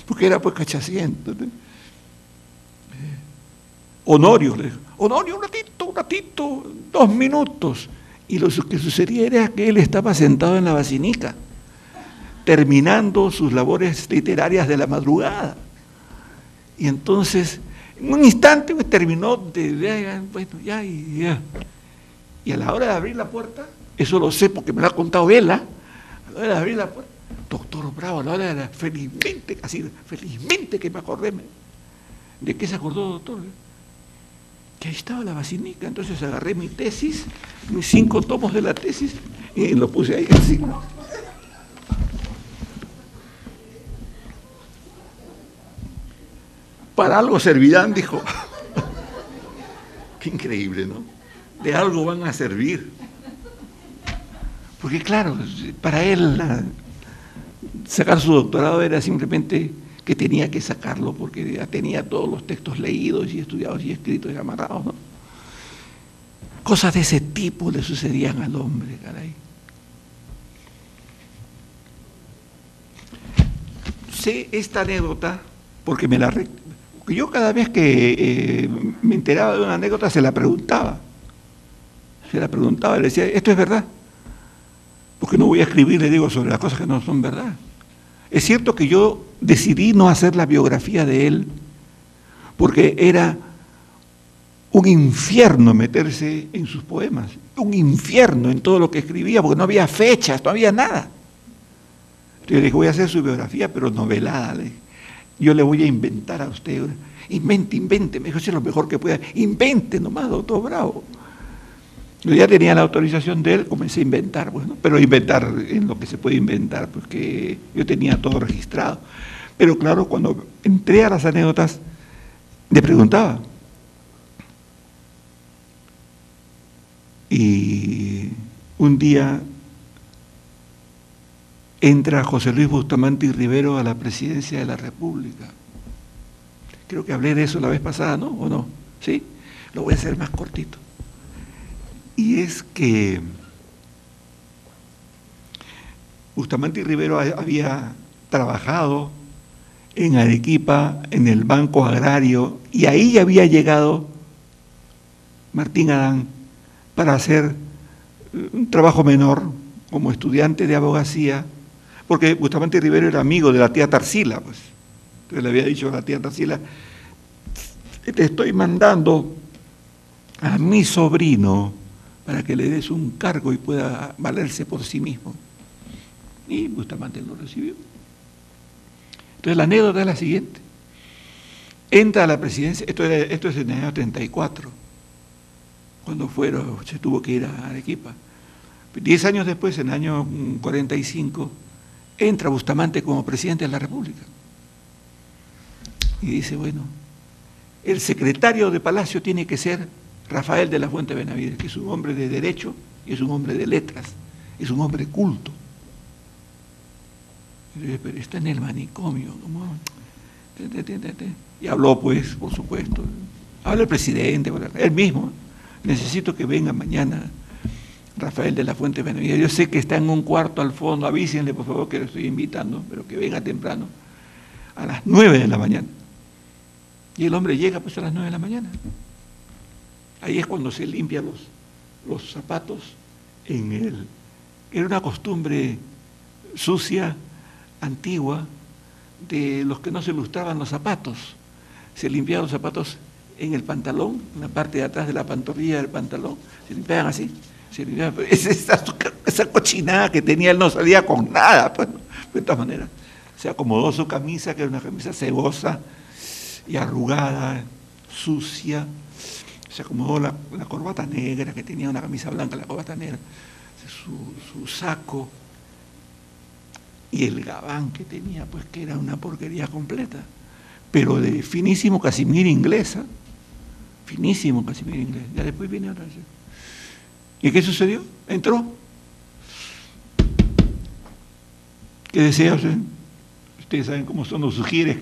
Porque era pues cachaciento. Honorio, le dijo, Honorio, un ratito, un ratito, dos minutos. Y lo que sucedía era que él estaba sentado en la basinica, terminando sus labores literarias de la madrugada. Y entonces, en un instante, pues, terminó de, bueno, ya, y ya. Y a la hora de abrir la puerta, eso lo sé porque me lo ha contado Vela, a la hora de abrir la puerta, doctor Bravo, a la hora de la, felizmente, casi, felizmente que me acordé. ¿De qué se acordó, doctor? que ahí estaba la basinica. Entonces agarré mi tesis, mis cinco tomos de la tesis, y lo puse ahí encima. Para algo servirán, dijo. Qué increíble, ¿no? De algo van a servir. Porque claro, para él sacar su doctorado era simplemente que tenía que sacarlo porque ya tenía todos los textos leídos y estudiados y escritos y amarrados, ¿no? Cosas de ese tipo le sucedían al hombre, caray. Sé esta anécdota porque me la yo cada vez que eh, me enteraba de una anécdota se la preguntaba. Se la preguntaba, le decía, ¿esto es verdad? Porque no voy a escribir, le digo, sobre las cosas que no son verdad. Es cierto que yo decidí no hacer la biografía de él porque era un infierno meterse en sus poemas, un infierno en todo lo que escribía, porque no había fechas, no había nada. Entonces le dije, voy a hacer su biografía, pero novelada. Yo le voy a inventar a usted. Invente, invente, me dijo, es lo mejor que pueda. Invente nomás, doctor Bravo. Yo ya tenía la autorización de él, comencé a inventar, bueno, pero inventar en lo que se puede inventar, porque yo tenía todo registrado. Pero claro, cuando entré a las anécdotas, le preguntaba. Y un día entra José Luis Bustamante y Rivero a la presidencia de la República. Creo que hablé de eso la vez pasada, ¿no? ¿O no? ¿Sí? Lo voy a hacer más cortito. Y es que Bustamante y Rivero había trabajado en Arequipa, en el Banco Agrario, y ahí había llegado Martín Adán para hacer un trabajo menor como estudiante de abogacía porque Bustamante Rivero era amigo de la tía Tarsila, pues. Entonces le había dicho a la tía Tarsila, te estoy mandando a mi sobrino para que le des un cargo y pueda valerse por sí mismo. Y Bustamante lo recibió. Entonces la anécdota es la siguiente. Entra a la presidencia, esto, esto es en el año 34, cuando fueron, se tuvo que ir a Arequipa. Diez años después, en el año 45, entra Bustamante como presidente de la República. Y dice, bueno, el secretario de Palacio tiene que ser Rafael de la Fuente Benavides, que es un hombre de derecho y es un hombre de letras, es un hombre culto. Pero está en el manicomio. Y habló, pues, por supuesto. Habla el presidente, él mismo. Necesito que venga mañana Rafael de la Fuente Benavides. Yo sé que está en un cuarto al fondo, avísenle por favor que lo estoy invitando, pero que venga temprano, a las nueve de la mañana. Y el hombre llega pues a las nueve de la mañana. Ahí es cuando se limpia los, los zapatos en el... Era una costumbre sucia, antigua, de los que no se lustraban los zapatos. Se limpiaban los zapatos en el pantalón, en la parte de atrás de la pantorrilla del pantalón, se limpiaban así esa, cochinada que tenía, él no salía con nada, pues, de todas maneras. Se acomodó su camisa, que era una camisa cebosa y arrugada, sucia. Se acomodó la, corbata negra, que tenía una camisa blanca, la corbata negra, su, su saco y el gabán que tenía, pues que era una porquería completa, pero de finísimo casimir inglesa, finísimo casimir inglés. Ya después viene otra vez. ¿Y qué sucedió? Entró. ¿Qué desea usted? Ustedes saben cómo son los ujieres,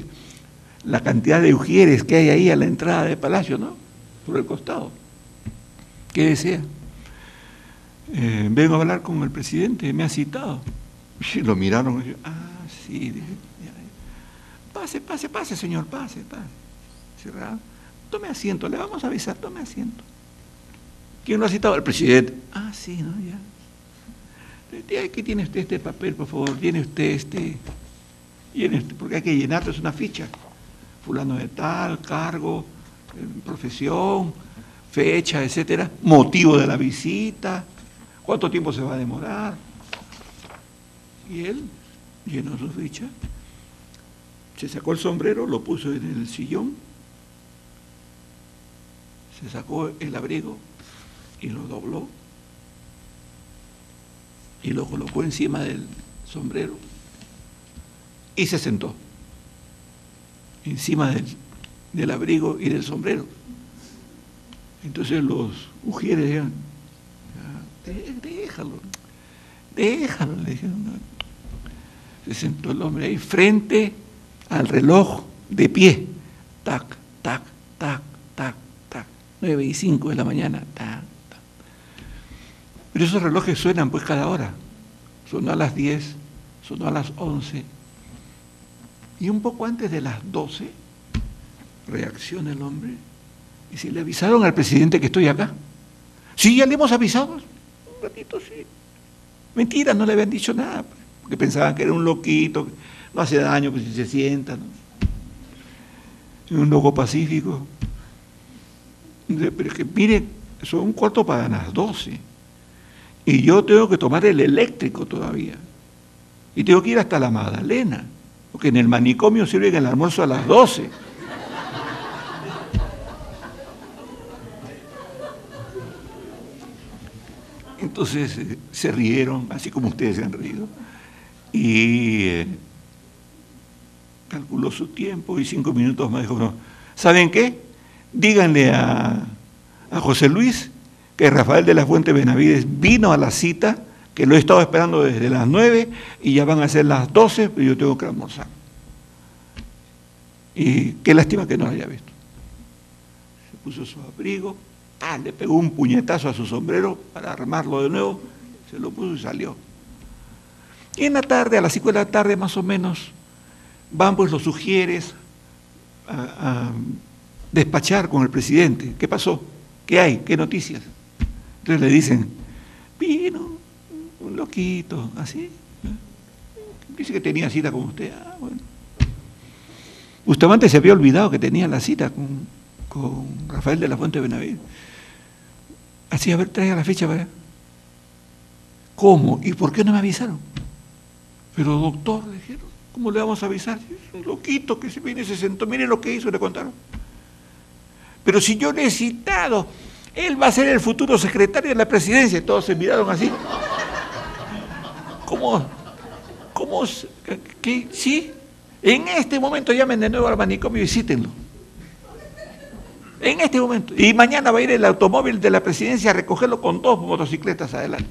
la cantidad de ujieres que hay ahí a la entrada del palacio, ¿no? Por el costado. ¿Qué desea? Eh, vengo a hablar con el presidente, me ha citado. Lo miraron y ah, sí. Pase, pase, pase, señor, pase, pase. Cerrado. Tome asiento, le vamos a avisar, tome asiento. ¿Quién lo ha citado? El presidente. Ah, sí, ¿no? Ya. Aquí tiene usted este papel, por favor. Tiene usted este. este porque hay que llenarlo, es una ficha. Fulano de tal, cargo, eh, profesión, fecha, etcétera, motivo de la visita, cuánto tiempo se va a demorar. Y él llenó su ficha, se sacó el sombrero, lo puso en el sillón, se sacó el abrigo, y lo dobló y lo colocó encima del sombrero y se sentó encima del, del abrigo y del sombrero. Entonces los ujieres decían, déjalo, déjalo, le dijeron. Se sentó el hombre ahí frente al reloj de pie. Tac, tac, tac, tac, tac. 9 y 5 de la mañana. Pero esos relojes suenan pues cada hora. Sonó a las 10, sonó a las 11. Y un poco antes de las 12, reacciona el hombre. Y si le avisaron al presidente que estoy acá. Sí, ya le hemos avisado. Un ratito, sí. Mentira, no le habían dicho nada. Pues, porque pensaban que era un loquito, no hace daño pues si se sienta. Un loco pacífico. Pero es que mire, son un cuarto para las 12. Y yo tengo que tomar el eléctrico todavía. Y tengo que ir hasta la Magdalena. Porque en el manicomio sirven el almuerzo a las 12. Entonces eh, se rieron, así como ustedes se han reído, y eh, calculó su tiempo y cinco minutos más dijo, ¿saben qué? Díganle a, a José Luis que Rafael de la Fuente Benavides vino a la cita, que lo he estado esperando desde las nueve y ya van a ser las doce, pero yo tengo que almorzar. Y qué lástima que no lo haya visto. Se puso su abrigo, ah, le pegó un puñetazo a su sombrero para armarlo de nuevo, se lo puso y salió. Y en la tarde, a las cinco de la tarde más o menos, van pues los sugieres a, a despachar con el presidente. ¿Qué pasó? ¿Qué hay? ¿Qué noticias? Entonces le dicen, vino un loquito, así. Dice que tenía cita con usted. Ah, bueno. Se había olvidado que tenía la cita con, con Rafael de la Fuente Benavides. Así, a ver, traiga la fecha para ¿Cómo? ¿Y por qué no me avisaron? Pero doctor, le dijeron, ¿cómo le vamos a avisar? Es un loquito que se viene se sentó, mire lo que hizo, le contaron. Pero si yo le he citado, él va a ser el futuro secretario de la presidencia. Todos se miraron así. ¿Cómo? ¿Cómo? ¿Qué? ¿Sí? En este momento llamen de nuevo al manicomio y visítenlo. En este momento. Y mañana va a ir el automóvil de la presidencia a recogerlo con dos motocicletas adelante.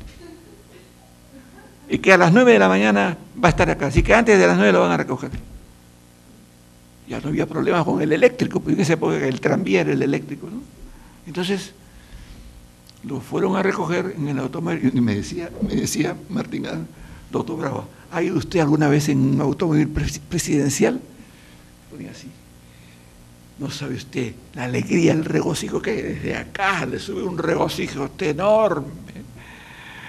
Y que a las nueve de la mañana va a estar acá. Así que antes de las nueve lo van a recoger. Ya no había problemas con el eléctrico, porque época el tranvía era el eléctrico. ¿no? Entonces, lo fueron a recoger en el automóvil. Y me decía, me decía Martín, doctor Bravo, ¿ha ido usted alguna vez en un automóvil presidencial? Ponía así. No sabe usted la alegría, el regocijo que desde acá le sube un regocijo enorme.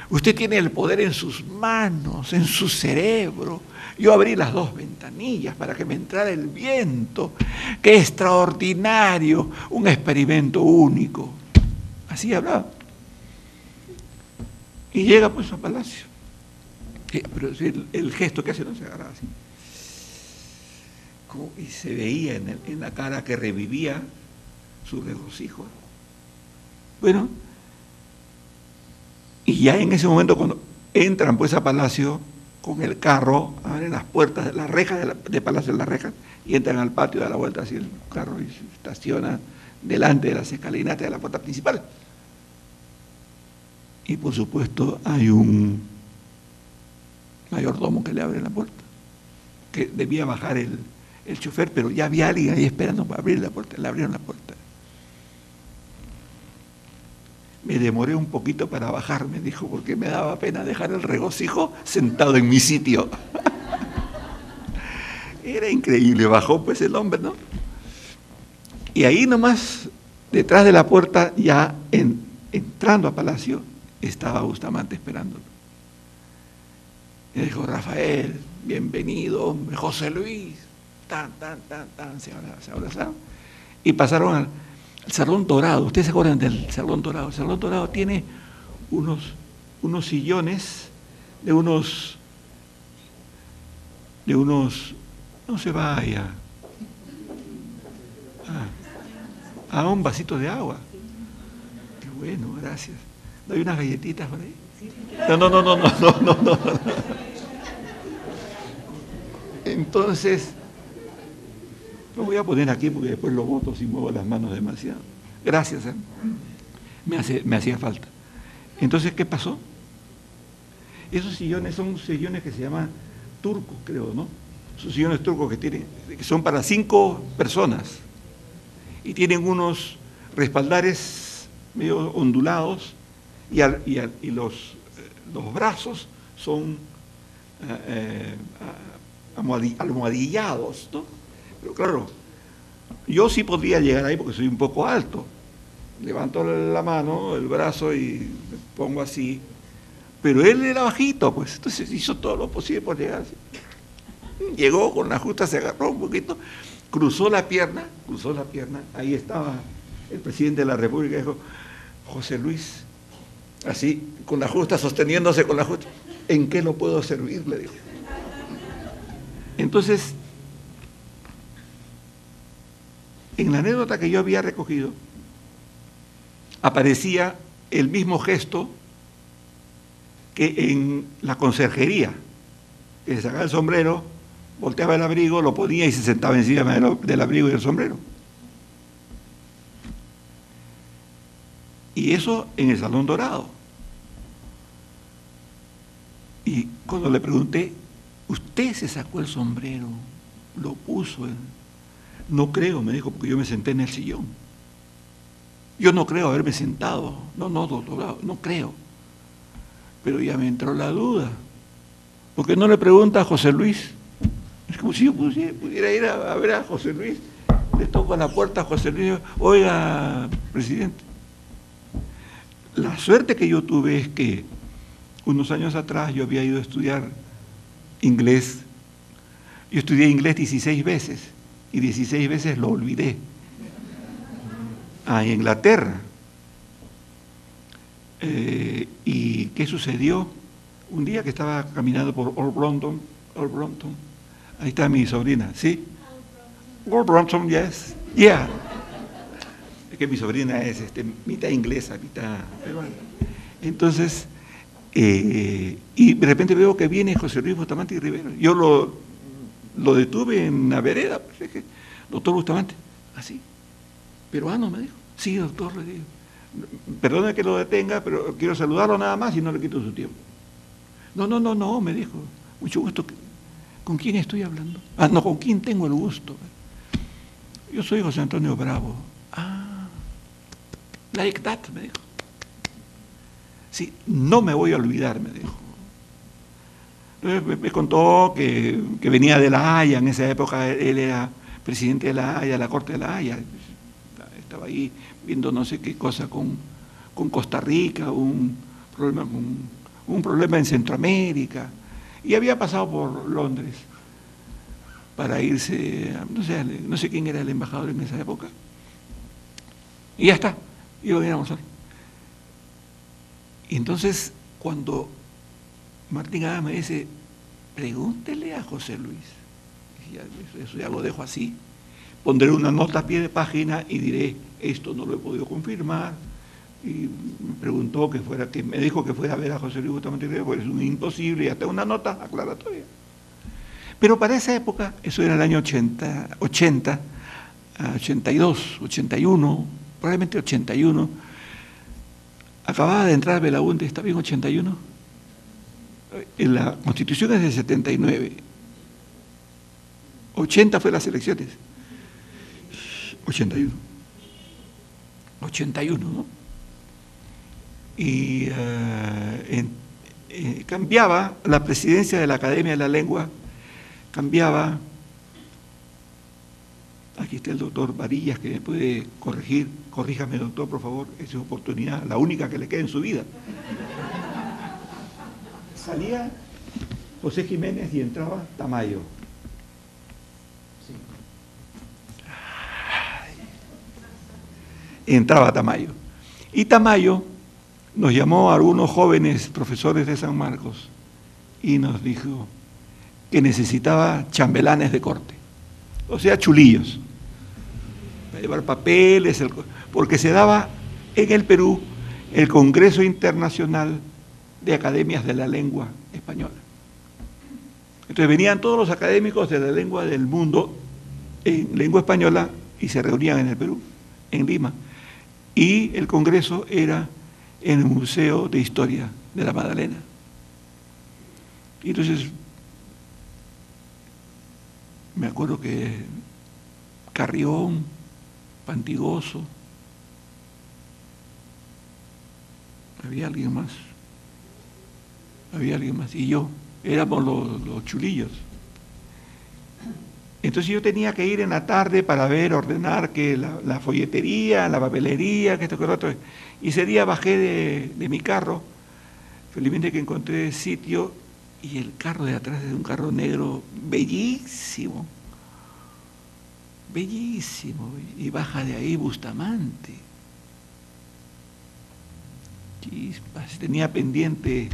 Usted tiene el poder en sus manos, en su cerebro. Yo abrí las dos ventanillas para que me entrara el viento. Qué extraordinario, un experimento único. Así hablaba. Y llega pues a Palacio. Pero el, el gesto que hace no se agarra así y se veía en, la cara que revivía su regocijo. Bueno, y ya en ese momento cuando entran pues a Palacio con el carro, abren las puertas, de las rejas de, Palacio de las rejas, y entran al patio, da la vuelta así el carro y se estaciona delante de las escalinatas de la puerta principal. Y por supuesto hay un mayordomo que le abre la puerta, que debía bajar el, el chofer, pero ya había alguien ahí esperando para abrir la puerta, le abrieron la puerta. Me demoré un poquito para bajarme, dijo, porque me daba pena dejar el regocijo sentado en mi sitio. Era increíble, bajó pues el hombre, ¿no? Y ahí nomás, detrás de la puerta, ya entrando a Palacio, estaba Bustamante esperándolo. Y dijo, Rafael, bienvenido, hombre, José Luis, tan, tan, tan, tan, se abrazaron. Y pasaron al, Salón Dorado. ¿Ustedes se acuerdan del Salón Dorado? El Salón Dorado tiene unos, unos sillones de unos, de unos, no se vaya, a, a un vasito de agua. Qué bueno, gracias. ¿Doy unas galletitas por ahí? No, no, no, no, no, no, no. no. Entonces, Lo voy a poner aquí porque después lo voto si muevo las manos demasiado. Gracias, ¿eh? me, hace, me hacía falta. Entonces, ¿qué pasó? Esos sillones son sillones que se llaman turcos, creo, ¿no? Son sillones turcos que, tienen, que son para cinco personas y tienen unos respaldares medio ondulados y, y, los, eh, los, brazos son eh, eh, almohadillados, ¿no? Pero claro, yo sí podría llegar ahí porque soy un poco alto. Levanto la mano, el brazo y me pongo así. Pero él era bajito, pues, entonces hizo todo lo posible por llegar. Llegó con la justa, se agarró un poquito, cruzó la pierna, cruzó la pierna, ahí estaba el presidente de la República, dijo, José Luis, así, con la justa, sosteniéndose con la justa, ¿en qué lo puedo servir? Le dijo. Entonces, en la anécdota que yo había recogido, aparecía el mismo gesto que en la conserjería, que se sacaba el sombrero, volteaba el abrigo, lo ponía y se sentaba encima del abrigo y del sombrero. Y eso en el Salón Dorado. Y cuando le pregunté, ¿usted se sacó el sombrero? ¿Lo puso? En... No creo, me dijo, porque yo me senté en el sillón. Yo no creo haberme sentado. No, no, no creo. Pero ya me entró la duda. ¿Por qué no le pregunta a José Luis? Es como si yo pudiera ir a, ver a José Luis. Le toco a la puerta a José Luis. Oiga, presidente. La suerte que yo tuve es que unos años atrás yo había ido a estudiar inglés. Yo estudié inglés 16 veces y 16 veces lo olvidé. A Inglaterra. Eh, ¿Y qué sucedió? Un día que estaba caminando por Old Brompton, Old Brompton, ahí está mi sobrina, ¿sí? Old Brompton, yes, yeah. Que mi sobrina es este, mitad inglesa, mitad peruana. Entonces, eh, y de repente veo que viene José Luis Bustamante y Rivero. Yo lo, lo detuve en la vereda, pues, doctor Bustamante, así, peruano me dijo, sí, doctor, le digo, perdone que lo detenga, pero quiero saludarlo nada más y no le quito su tiempo. No, no, no, no, me dijo, mucho gusto, ¿con quién estoy hablando? Ah, no, ¿con quién tengo el gusto? Yo soy José Antonio Bravo. Like that, me dijo. Sí, no me voy a olvidar, me dijo. Me, contó que, venía de La Haya, en esa época él era presidente de La Haya, la Corte de La Haya, estaba ahí viendo no sé qué cosa con, Costa Rica, un problema, un problema en Centroamérica, y había pasado por Londres para irse, no sé, no sé quién era el embajador en esa época, y ya está, iba a ir a almorzar. Y entonces, cuando Martín Adán me dice, pregúntele a José Luis. eso ya lo dejo así. Pondré una nota a pie de página y diré, esto no lo he podido confirmar. Y me preguntó que fuera, que me dijo que fuera a ver a José Luis justamente, pues es un imposible, y hasta una nota aclaratoria. Pero para esa época, eso era el año 80, 80 82, 81, probablemente 81, acababa de entrar Belaúnde, ¿está bien 81? en la constitución es de 79. 80 fue las elecciones. 81. 81, ¿no? Y eh, eh, cambiaba la presidencia de la Academia de la Lengua, cambiaba, aquí está el doctor Varillas que me puede corregir, corríjame doctor, por favor, esa es oportunidad, la única que le queda en su vida salía José Jiménez y entraba Tamayo. Entraba Tamayo. Y Tamayo nos llamó a algunos jóvenes profesores de San Marcos y nos dijo que necesitaba chambelanes de corte, o sea, chulillos, llevar papeles, porque se daba en el Perú el Congreso Internacional de academias de la lengua española. Entonces venían todos los académicos de la lengua del mundo en lengua española y se reunían en el Perú, en Lima. Y el congreso era en el Museo de Historia de la Magdalena. Y entonces, me acuerdo que Carrión, Pantigoso, había alguien más, había alguien más, y yo, éramos los, chulillos. Entonces yo tenía que ir en la tarde para ver, ordenar que la, folletería, la papelería, que esto, que lo otro. Y ese día bajé de, de mi carro, felizmente que encontré sitio, y el carro de atrás es un carro negro bellísimo, bellísimo, y baja de ahí Bustamante. Chispas, tenía pendiente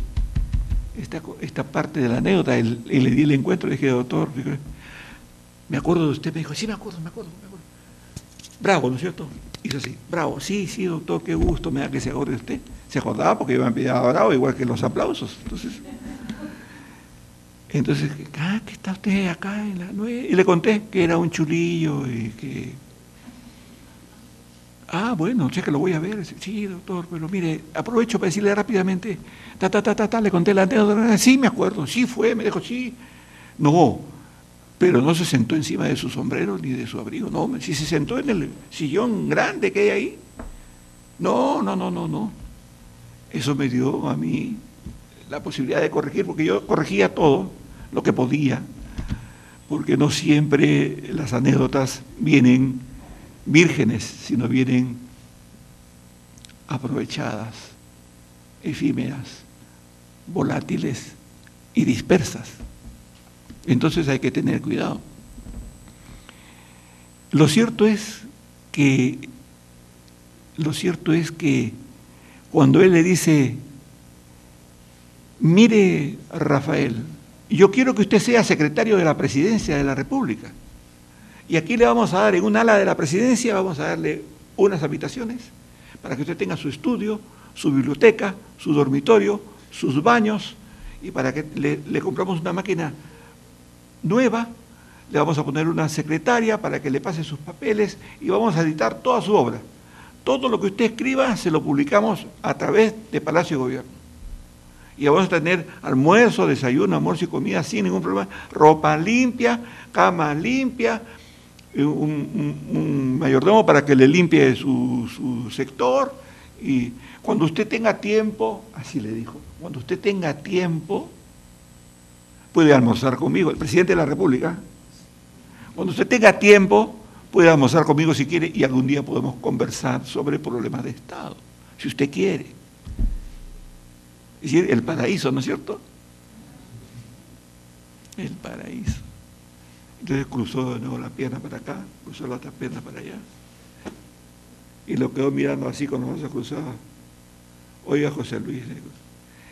esta, esta parte de la anécdota y, le di el encuentro, le dije, doctor, me acuerdo de usted, me dijo, sí, me acuerdo, me acuerdo, me acuerdo. Bravo, ¿no es cierto? Hizo así, bravo, sí, sí, doctor, qué gusto me da que se acorde de usted. Se acordaba porque iba a pedir bravo, igual que los aplausos. Entonces, entonces, ah, que está usted acá en la nueve. Y le conté que era un chulillo y que. Ah, bueno, sé que lo voy a ver. Sí, doctor, pero mire, aprovecho para decirle rápidamente. Ta, ta, ta, ta, ta, le conté la anécdota. Sí, me acuerdo, sí fue, me dijo, sí. No, pero no se sentó encima de su sombrero ni de su abrigo, no, si se sentó en el sillón grande que hay ahí. No, no, no, no, no. Eso me dio a mí la posibilidad de corregir, porque yo corregía todo lo que podía, porque no siempre las anécdotas vienen vírgenes, sino vienen aprovechadas, efímeras, volátiles y dispersas. Entonces hay que tener cuidado. Lo cierto es que lo cierto es que cuando él le dice, mire Rafael, yo quiero que usted sea secretario de la presidencia de la República. Y aquí le vamos a dar, en un ala de la presidencia, vamos a darle unas habitaciones para que usted tenga su estudio, su biblioteca, su dormitorio, sus baños, y para que le, compramos una máquina nueva, le vamos a poner una secretaria para que le pase sus papeles y vamos a editar toda su obra. Todo lo que usted escriba se lo publicamos a través de Palacio de Gobierno y vamos a tener almuerzo, desayuno, almuerzo y comida sin ningún problema, ropa limpia, cama limpia, un, mayordomo para que le limpie su, su, sector. Y cuando usted tenga tiempo, así le dijo, cuando usted tenga tiempo, puede almorzar conmigo, el presidente de la República, cuando usted tenga tiempo, puede almorzar conmigo si quiere y algún día podemos conversar sobre problemas de Estado, si usted quiere. Es decir, el paraíso, ¿no es cierto? El paraíso. Entonces cruzó de nuevo la pierna para acá, cruzó la otra pierna para allá. Y lo quedó mirando así con los brazos cruzados. Oiga, José Luis,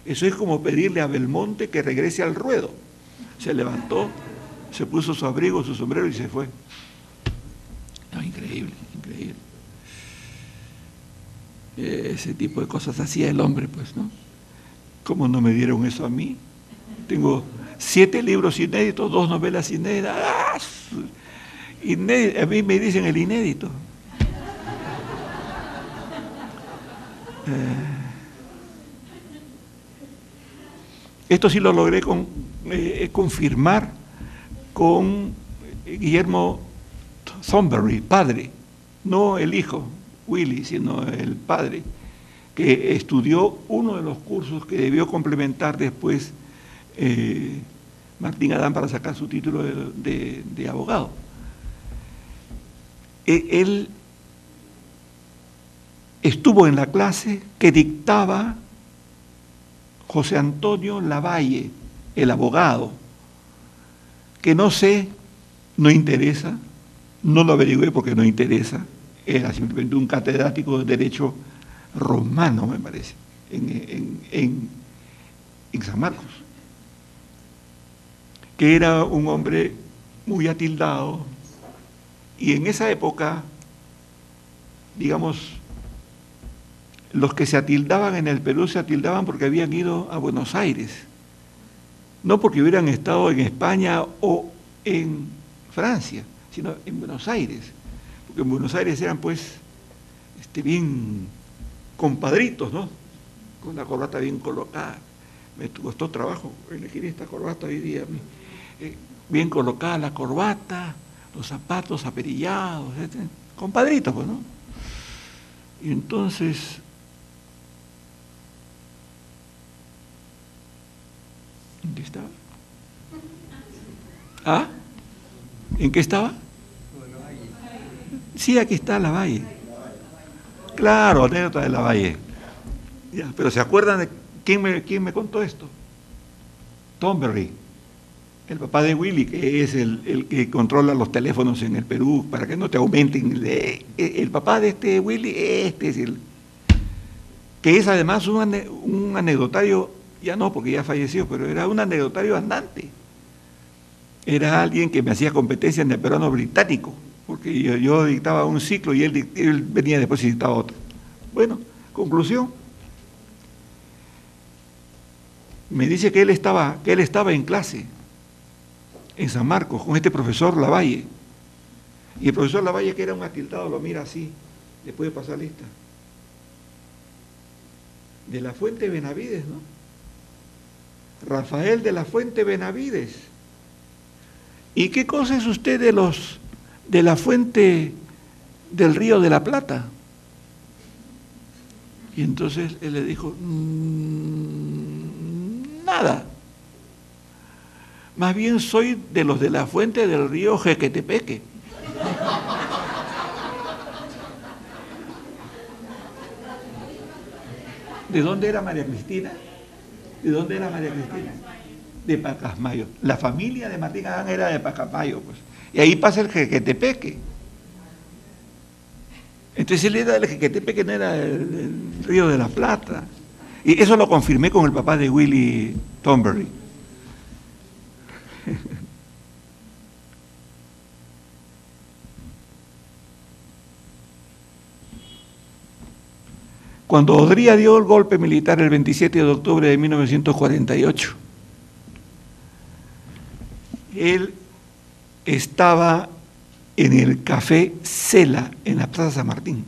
eso es como pedirle a Belmonte que regrese al ruedo. Se levantó, se puso su abrigo, su sombrero y se fue. No, increíble, increíble. Ese tipo de cosas hacía el hombre, pues, ¿no? ¿Cómo no me dieron eso a mí? Tengo siete libros inéditos, dos novelas inéditas. ¡Ah! a mí me dicen el inédito. Eh, esto sí lo logré eh, confirmar con Guillermo Thornberry, padre, no el hijo, Willy, sino el padre que estudió uno de los cursos que debió complementar después eh, Martín Adán para sacar su título de, abogado. E, él estuvo en la clase que dictaba José Antonio Lavalle, el abogado, que no sé, no interesa, no lo averigüé porque no interesa, era simplemente un catedrático de Derecho romano, me parece, en, San Marcos, que era un hombre muy atildado y en esa época, digamos, los que se atildaban en el Perú se atildaban porque habían ido a Buenos Aires, no porque hubieran estado en España o en Francia, sino en Buenos Aires, porque en Buenos Aires eran pues este, bien compadritos, ¿no? Con la corbata bien colocada. Me costó trabajo elegir esta corbata hoy día. Eh, bien colocada la corbata, los zapatos aperillados, etc. compadritos, pues, ¿no? Y entonces ¿En qué estaba? ¿Ah? ¿En qué estaba? Sí, aquí está la valle. Claro, anécdota de la valle. Pero ¿se acuerdan de quién me, contó esto? Tomberry, el papá de Willy, que es el, que controla los teléfonos en el Perú para que no te aumenten. El, papá de este Willy, este es el. que es además un, un anecdotario ya no, porque ya falleció, pero era un anecdotario andante. Era alguien que me hacía competencia en el peruano británico, porque yo, dictaba un ciclo y él, venía después y dictaba otro. Bueno, conclusión. Me dice que él estaba, que él estaba en clase en San Marcos con este profesor Lavalle. Y el profesor Lavalle, que era un atildado, lo mira así, le puede pasar lista. De la fuente Benavides, ¿no? Rafael de la Fuente Benavides. ¿Y qué cosa es usted de los de la fuente del río de la Plata? Y entonces él le dijo, mm, nada. Más bien soy de los de la fuente del río Jequetepeque. ¿De dónde era María Cristina? ¿De dónde era María Cristina? De Pacasmayo. La familia de Martín Adán era de Pacasmayo, pues. Y ahí pasa el Jequetepeque. Entonces él era del Jequetepeque, no era del, Río de la Plata. Y eso lo confirmé con el papá de Willy Thornberry. cuando Odría dio el golpe militar el 27 de octubre de 1948. Él estaba en el café Cela, en la Plaza San Martín.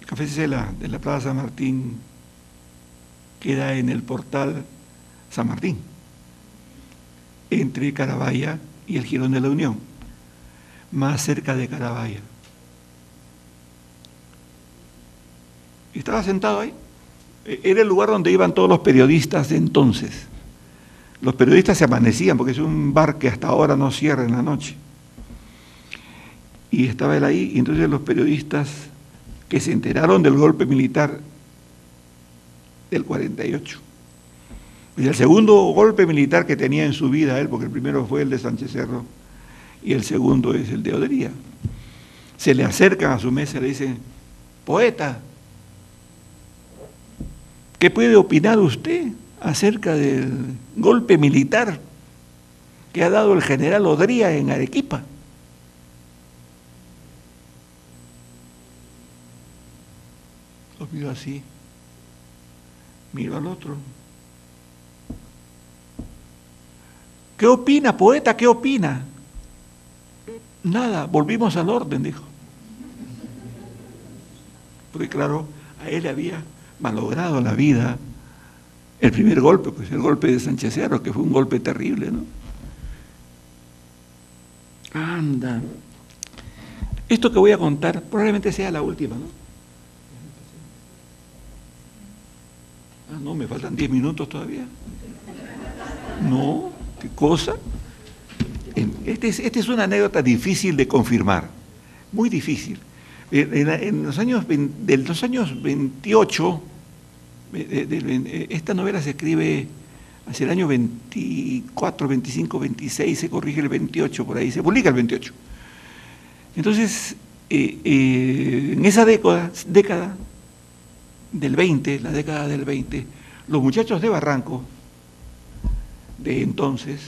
El café Cela de la Plaza San Martín queda en el portal San Martín, entre Carabaya y el Girón de la Unión, más cerca de Carabaya. Estaba sentado ahí. E-, era el lugar donde iban todos los periodistas de entonces. Los periodistas se amanecían porque es un bar que hasta ahora no cierra en la noche. Y estaba él ahí, y entonces los periodistas que se enteraron del golpe militar del 48. Y el segundo golpe militar que tenía en su vida él, porque el primero fue el de Sánchez Cerro y el segundo es el de Odría. Se le acercan a su mesa y le dicen, poeta, ¿Qué puede opinar usted acerca del golpe militar que ha dado el general Odría en Arequipa? Lo miro así, miro al otro. ¿Qué opina, poeta? ¿Qué opina? Nada, volvimos al orden, dijo. Porque claro, a él había malogrado la vida. El primer golpe, pues el golpe de Sánchez Cerro, que fue un golpe terrible, ¿no? Anda. Esto que voy a contar probablemente sea la última, ¿no? Ah, no, me faltan 10 minutos todavía. No, ¿qué cosa? Esta es, este es una anécdota difícil de confirmar, muy difícil. En, los años, de los años 28 eh, esta novela se escribe hacia el año 24, 25, 26, se corrige el 28 por ahí, se publica el 28. Entonces, eh, eh, en esa década, década del 20, la década del 20, los muchachos de Barranco, de entonces,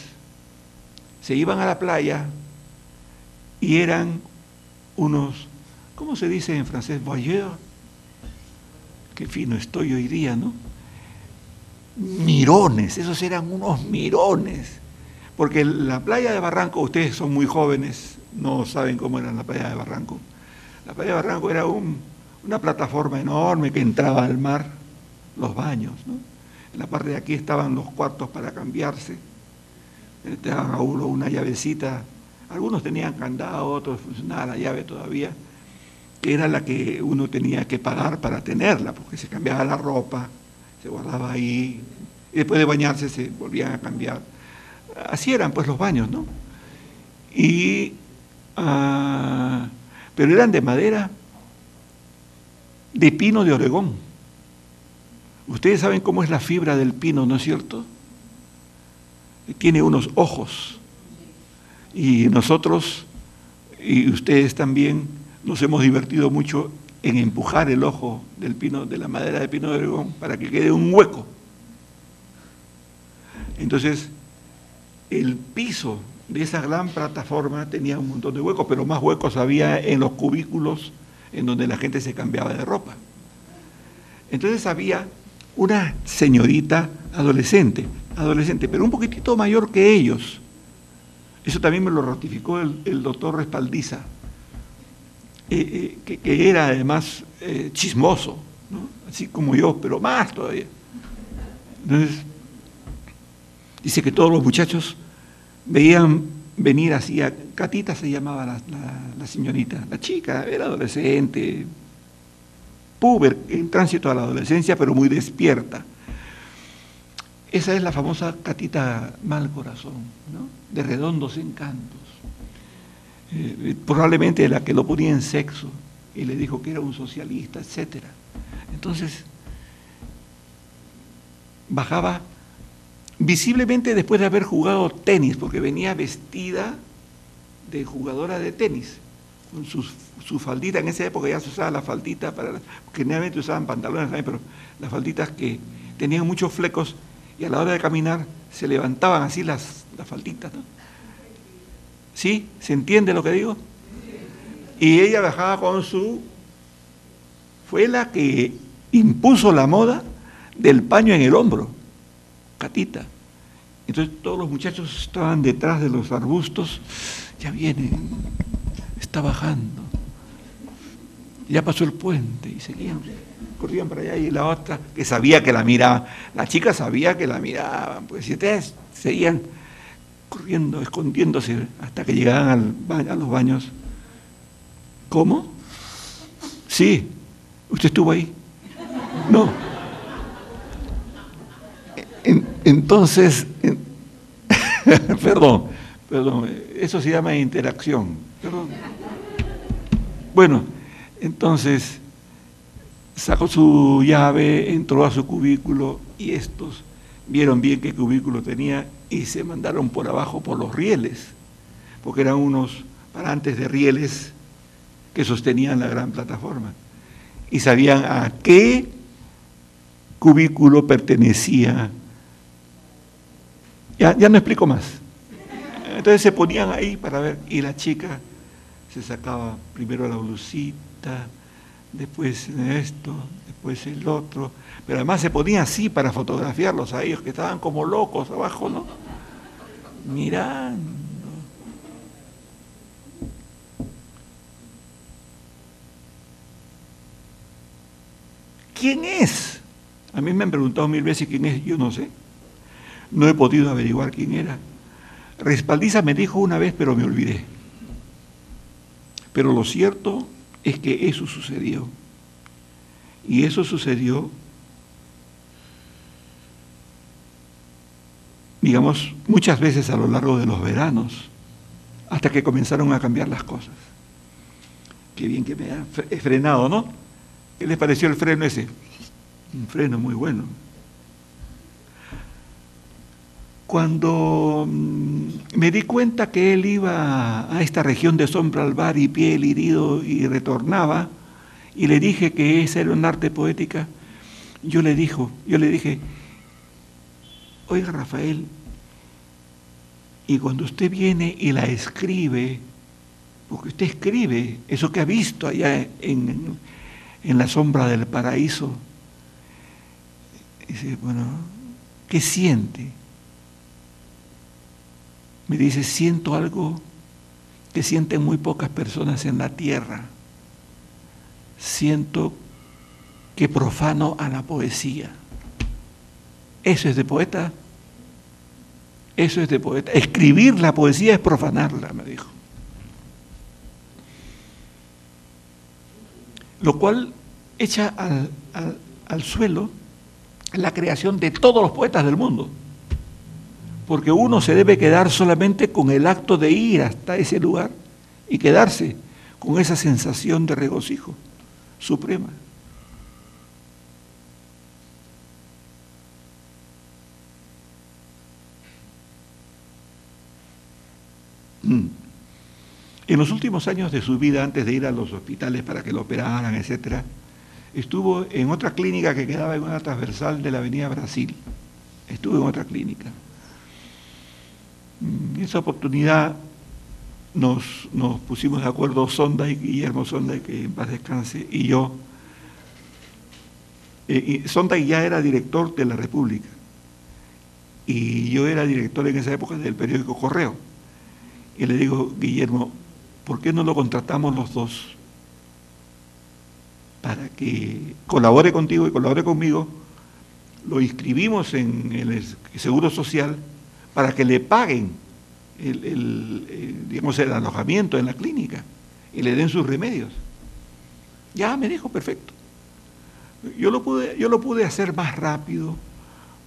se iban a la playa y eran unos, ¿cómo se dice en francés? Voyeurs qué fino estoy hoy día, ¿no? Mirones, esos eran unos mirones, Porque la playa de Barranco, ustedes son muy jóvenes, no saben cómo era la playa de Barranco. La playa de Barranco era una plataforma enorme que entraba al mar, los baños. ¿no? En la parte de aquí estaban los cuartos para cambiarse. Te daban a uno una llavecita. Algunos tenían candado, otros funcionaba la llave todavía, que era la que uno tenía que pagar para tenerla, porque se cambiaba la ropa, se guardaba ahí, y después de bañarse se volvían a cambiar. Así eran pues los baños, ¿no? Y, ah, pero eran de madera, de pino de Oregón. Ustedes saben cómo es la fibra del pino, ¿no es cierto? Tiene unos ojos. Y nosotros, y ustedes también, nos hemos divertido mucho en empujar el ojo del pino, de la madera de pino de Oregón, para que quede un hueco. Entonces, el piso de esa gran plataforma tenía un montón de huecos, pero más huecos había en los cubículos en donde la gente se cambiaba de ropa. Entonces había una señorita adolescente, adolescente, pero un poquitito mayor que ellos. Eso también me lo ratificó el, doctor Respaldiza, eh, eh, que, era además eh, chismoso, así como yo, pero más todavía. Entonces, dice que todos los muchachos veían venir así, a Catita se llamaba la, señorita, la chica, era adolescente, puber, en tránsito a la adolescencia, pero muy despierta. Esa es la famosa Catita Mal Corazón, ¿no? de redondos encantos. Eh, probablemente la que lo ponía en sexo y le dijo que era un socialista, etc. Entonces, bajaba visiblemente después de haber jugado tenis, porque venía vestida de jugadora de tenis, con su, faldita, en esa época ya se usaba la faldita, para, generalmente usaban pantalones pero las falditas que tenían muchos flecos y a la hora de caminar se levantaban así las, las falditas. ¿no? ¿Sí? ¿Se entiende lo que digo? Y ella bajaba con su... Fue la que impuso la moda del paño en el hombro. Catita. Entonces todos los muchachos estaban detrás de los arbustos, ya viene, está bajando. Ya pasó el puente y seguían, corrían para allá y la otra, que sabía que la miraba, la chica sabía que la miraban, pues si ustedes seguían corriendo, escondiéndose hasta que llegaban al a los baños. ¿Cómo? Sí, usted estuvo ahí. No. entonces, perdón, perdón, eso se llama interacción. Perdón. Bueno, entonces sacó su llave, entró a su cubículo y estos vieron bien qué cubículo tenía y se mandaron por abajo por los rieles, porque eran unos parantes de rieles que sostenían la gran plataforma. Y sabían a qué cubículo pertenecía. Ya, ya no explico más. Entonces se ponían ahí para ver, y la chica se sacaba primero la blusita, después esto, después el otro, pero además se ponía así para fotografiarlos a ellos, que estaban como locos abajo, ¿no? Mirando. ¿Quién es? A mí me han preguntado mil veces quién es, yo no sé. No he podido averiguar quién era. Respaldiza me dijo una vez, pero me olvidé. Pero lo cierto es que eso sucedió. Y eso sucedió, digamos, muchas veces a lo largo de los veranos, hasta que comenzaron a cambiar las cosas. Qué bien que me ha frenado, ¿no? ¿Qué les pareció el freno ese? Un freno muy bueno. Cuando mm, me di cuenta que él iba a esta región de sombra al bar y piel herido y retornaba, y le dije que esa era un arte poética, yo le dijo, yo le dije, oiga Rafael, y cuando usted viene y la escribe, porque usted escribe eso que ha visto allá en, en la sombra del paraíso, dice, bueno, ¿qué siente? me dice, siento algo que sienten muy pocas personas en la tierra. Siento que profano a la poesía. Eso es de poeta. Eso es de poeta. Escribir la poesía es profanarla, me dijo. Lo cual echa al, al suelo la creación de todos los poetas del mundo. Porque uno se debe quedar solamente con el acto de ir hasta ese lugar y quedarse con esa sensación de regocijo suprema. Mm. En los últimos años de su vida, antes de ir a los hospitales para que lo operaran, etcétera, estuvo en otra clínica que quedaba en una transversal de la Avenida Brasil. Estuvo en otra clínica. En esa oportunidad nos, pusimos de acuerdo Sonda y Guillermo Sonda, que en paz descanse, y yo. Eh, Sonda ya era director de la República y yo era director en esa época del periódico Correo. Y le digo, Guillermo, ¿por qué no lo contratamos los dos? Para que colabore contigo y colabore conmigo. Lo inscribimos en el Seguro Social para que le paguen el, eh, digamos, el alojamiento en la clínica y le den sus remedios. Ya me dijo, perfecto. Yo lo pude, yo lo pude hacer más rápido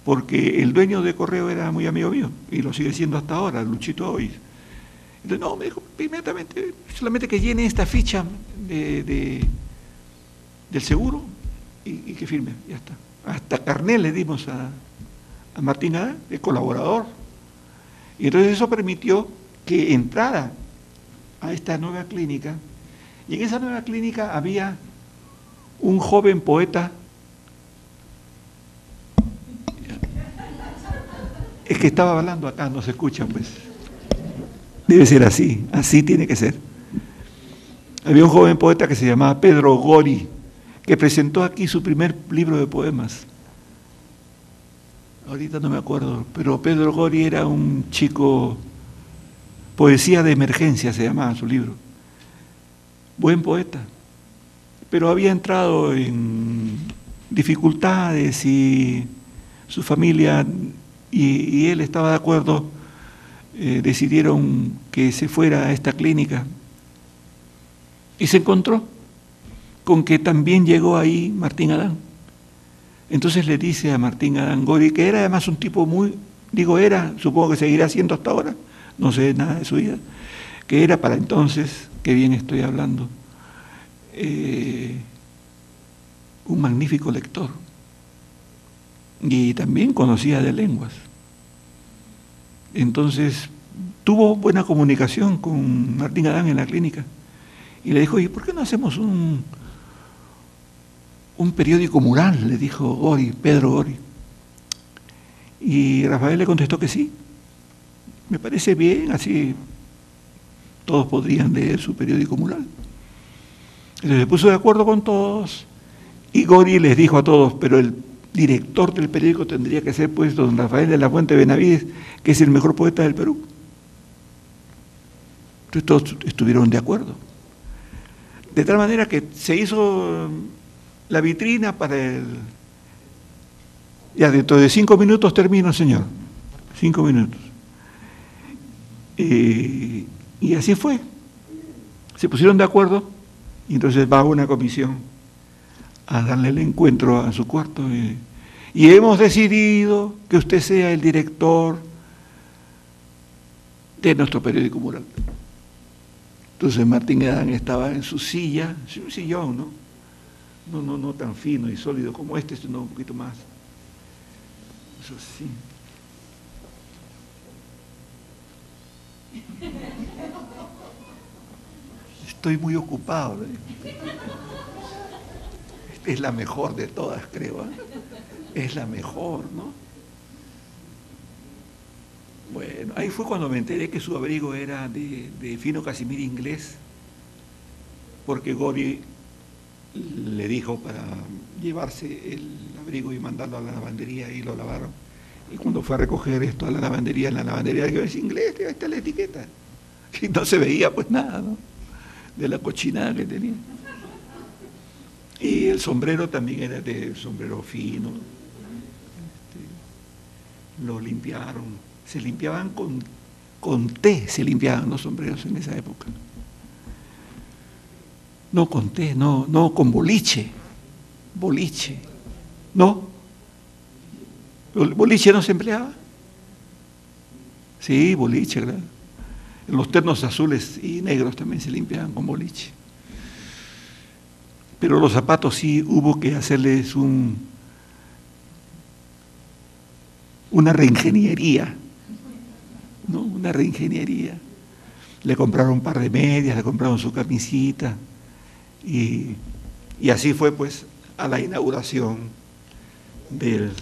porque el dueño de correo era muy amigo mío y lo sigue siendo hasta ahora, Luchito hoy. Entonces, no, me dijo inmediatamente, solamente que llene esta ficha de, del seguro y, que firme, ya está. Hasta carnet le dimos a, a Martín colaborador y entonces eso permitió que entrara a esta nueva clínica. Y en esa nueva clínica había un joven poeta. Es que estaba hablando acá, no se escucha, pues. Debe ser así, así tiene que ser. Había un joven poeta que se llamaba Pedro Gori, que presentó aquí su primer libro de poemas ahorita no me acuerdo, pero Pedro Gori era un chico, poesía de emergencia se llamaba su libro, buen poeta, pero había entrado en dificultades y su familia y, él estaba de acuerdo, eh, decidieron que se fuera a esta clínica. Y se encontró con que también llegó ahí Martín Adán entonces le dice a Martín Arangori, que era además un tipo muy, digo era, supongo que seguirá siendo hasta ahora, no sé nada de su vida, que era para entonces, qué bien estoy hablando, eh, un magnífico lector y también conocía de lenguas. Entonces tuvo buena comunicación con Martín Adán en la clínica y le dijo, ¿y por qué no hacemos un, un periódico mural, le dijo Gori, Pedro Gori. Y Rafael le contestó que sí. Me parece bien, así todos podrían leer su periódico mural. Entonces se puso de acuerdo con todos y Gori les dijo a todos, pero el director del periódico tendría que ser pues don Rafael de la Fuente Benavides, que es el mejor poeta del Perú. Entonces todos estuvieron de acuerdo. De tal manera que se hizo la vitrina para el... Ya dentro de cinco minutos termino, señor. Cinco minutos. Y así fue. Se pusieron de acuerdo y entonces va una comisión a darle el encuentro a su cuarto. y hemos decidido que usted sea el director de nuestro periódico mural. Entonces Martín Edán estaba en su silla, un sillón, ¿no? No, no, no tan fino y sólido como este, sino un poquito más. Eso sí. Estoy muy ocupado. ¿eh? es la mejor de todas, creo. ¿eh? Es la mejor, ¿no? Bueno, ahí fue cuando me enteré que su abrigo era de, de fino casimir inglés, porque Gori le dijo para llevarse el abrigo y mandarlo a la lavandería y lo lavaron. Y cuando fue a recoger esto a la lavandería, en la lavandería que es inglés, ahí está la etiqueta. Y no se veía pues nada, ¿no? De la cochinada que tenía. Y el sombrero también era de sombrero fino. Este, lo limpiaron. Se limpiaban con, con té, se limpiaban los sombreros en esa época. No con té, no, no con boliche. Boliche. No. ¿El boliche no se empleaba? Sí, boliche, claro. Los ternos azules y negros también se limpiaban con boliche. Pero los zapatos sí hubo que hacerles un, una reingeniería, ¿no? Una reingeniería. Le compraron un par de medias, le compraron su camisita y, así fue pues a la inauguración del...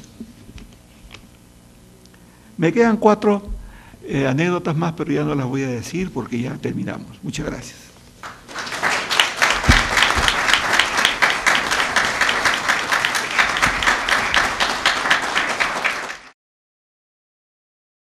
Me quedan cuatro eh, anécdotas más, pero ya no las voy a decir porque ya terminamos. Muchas gracias.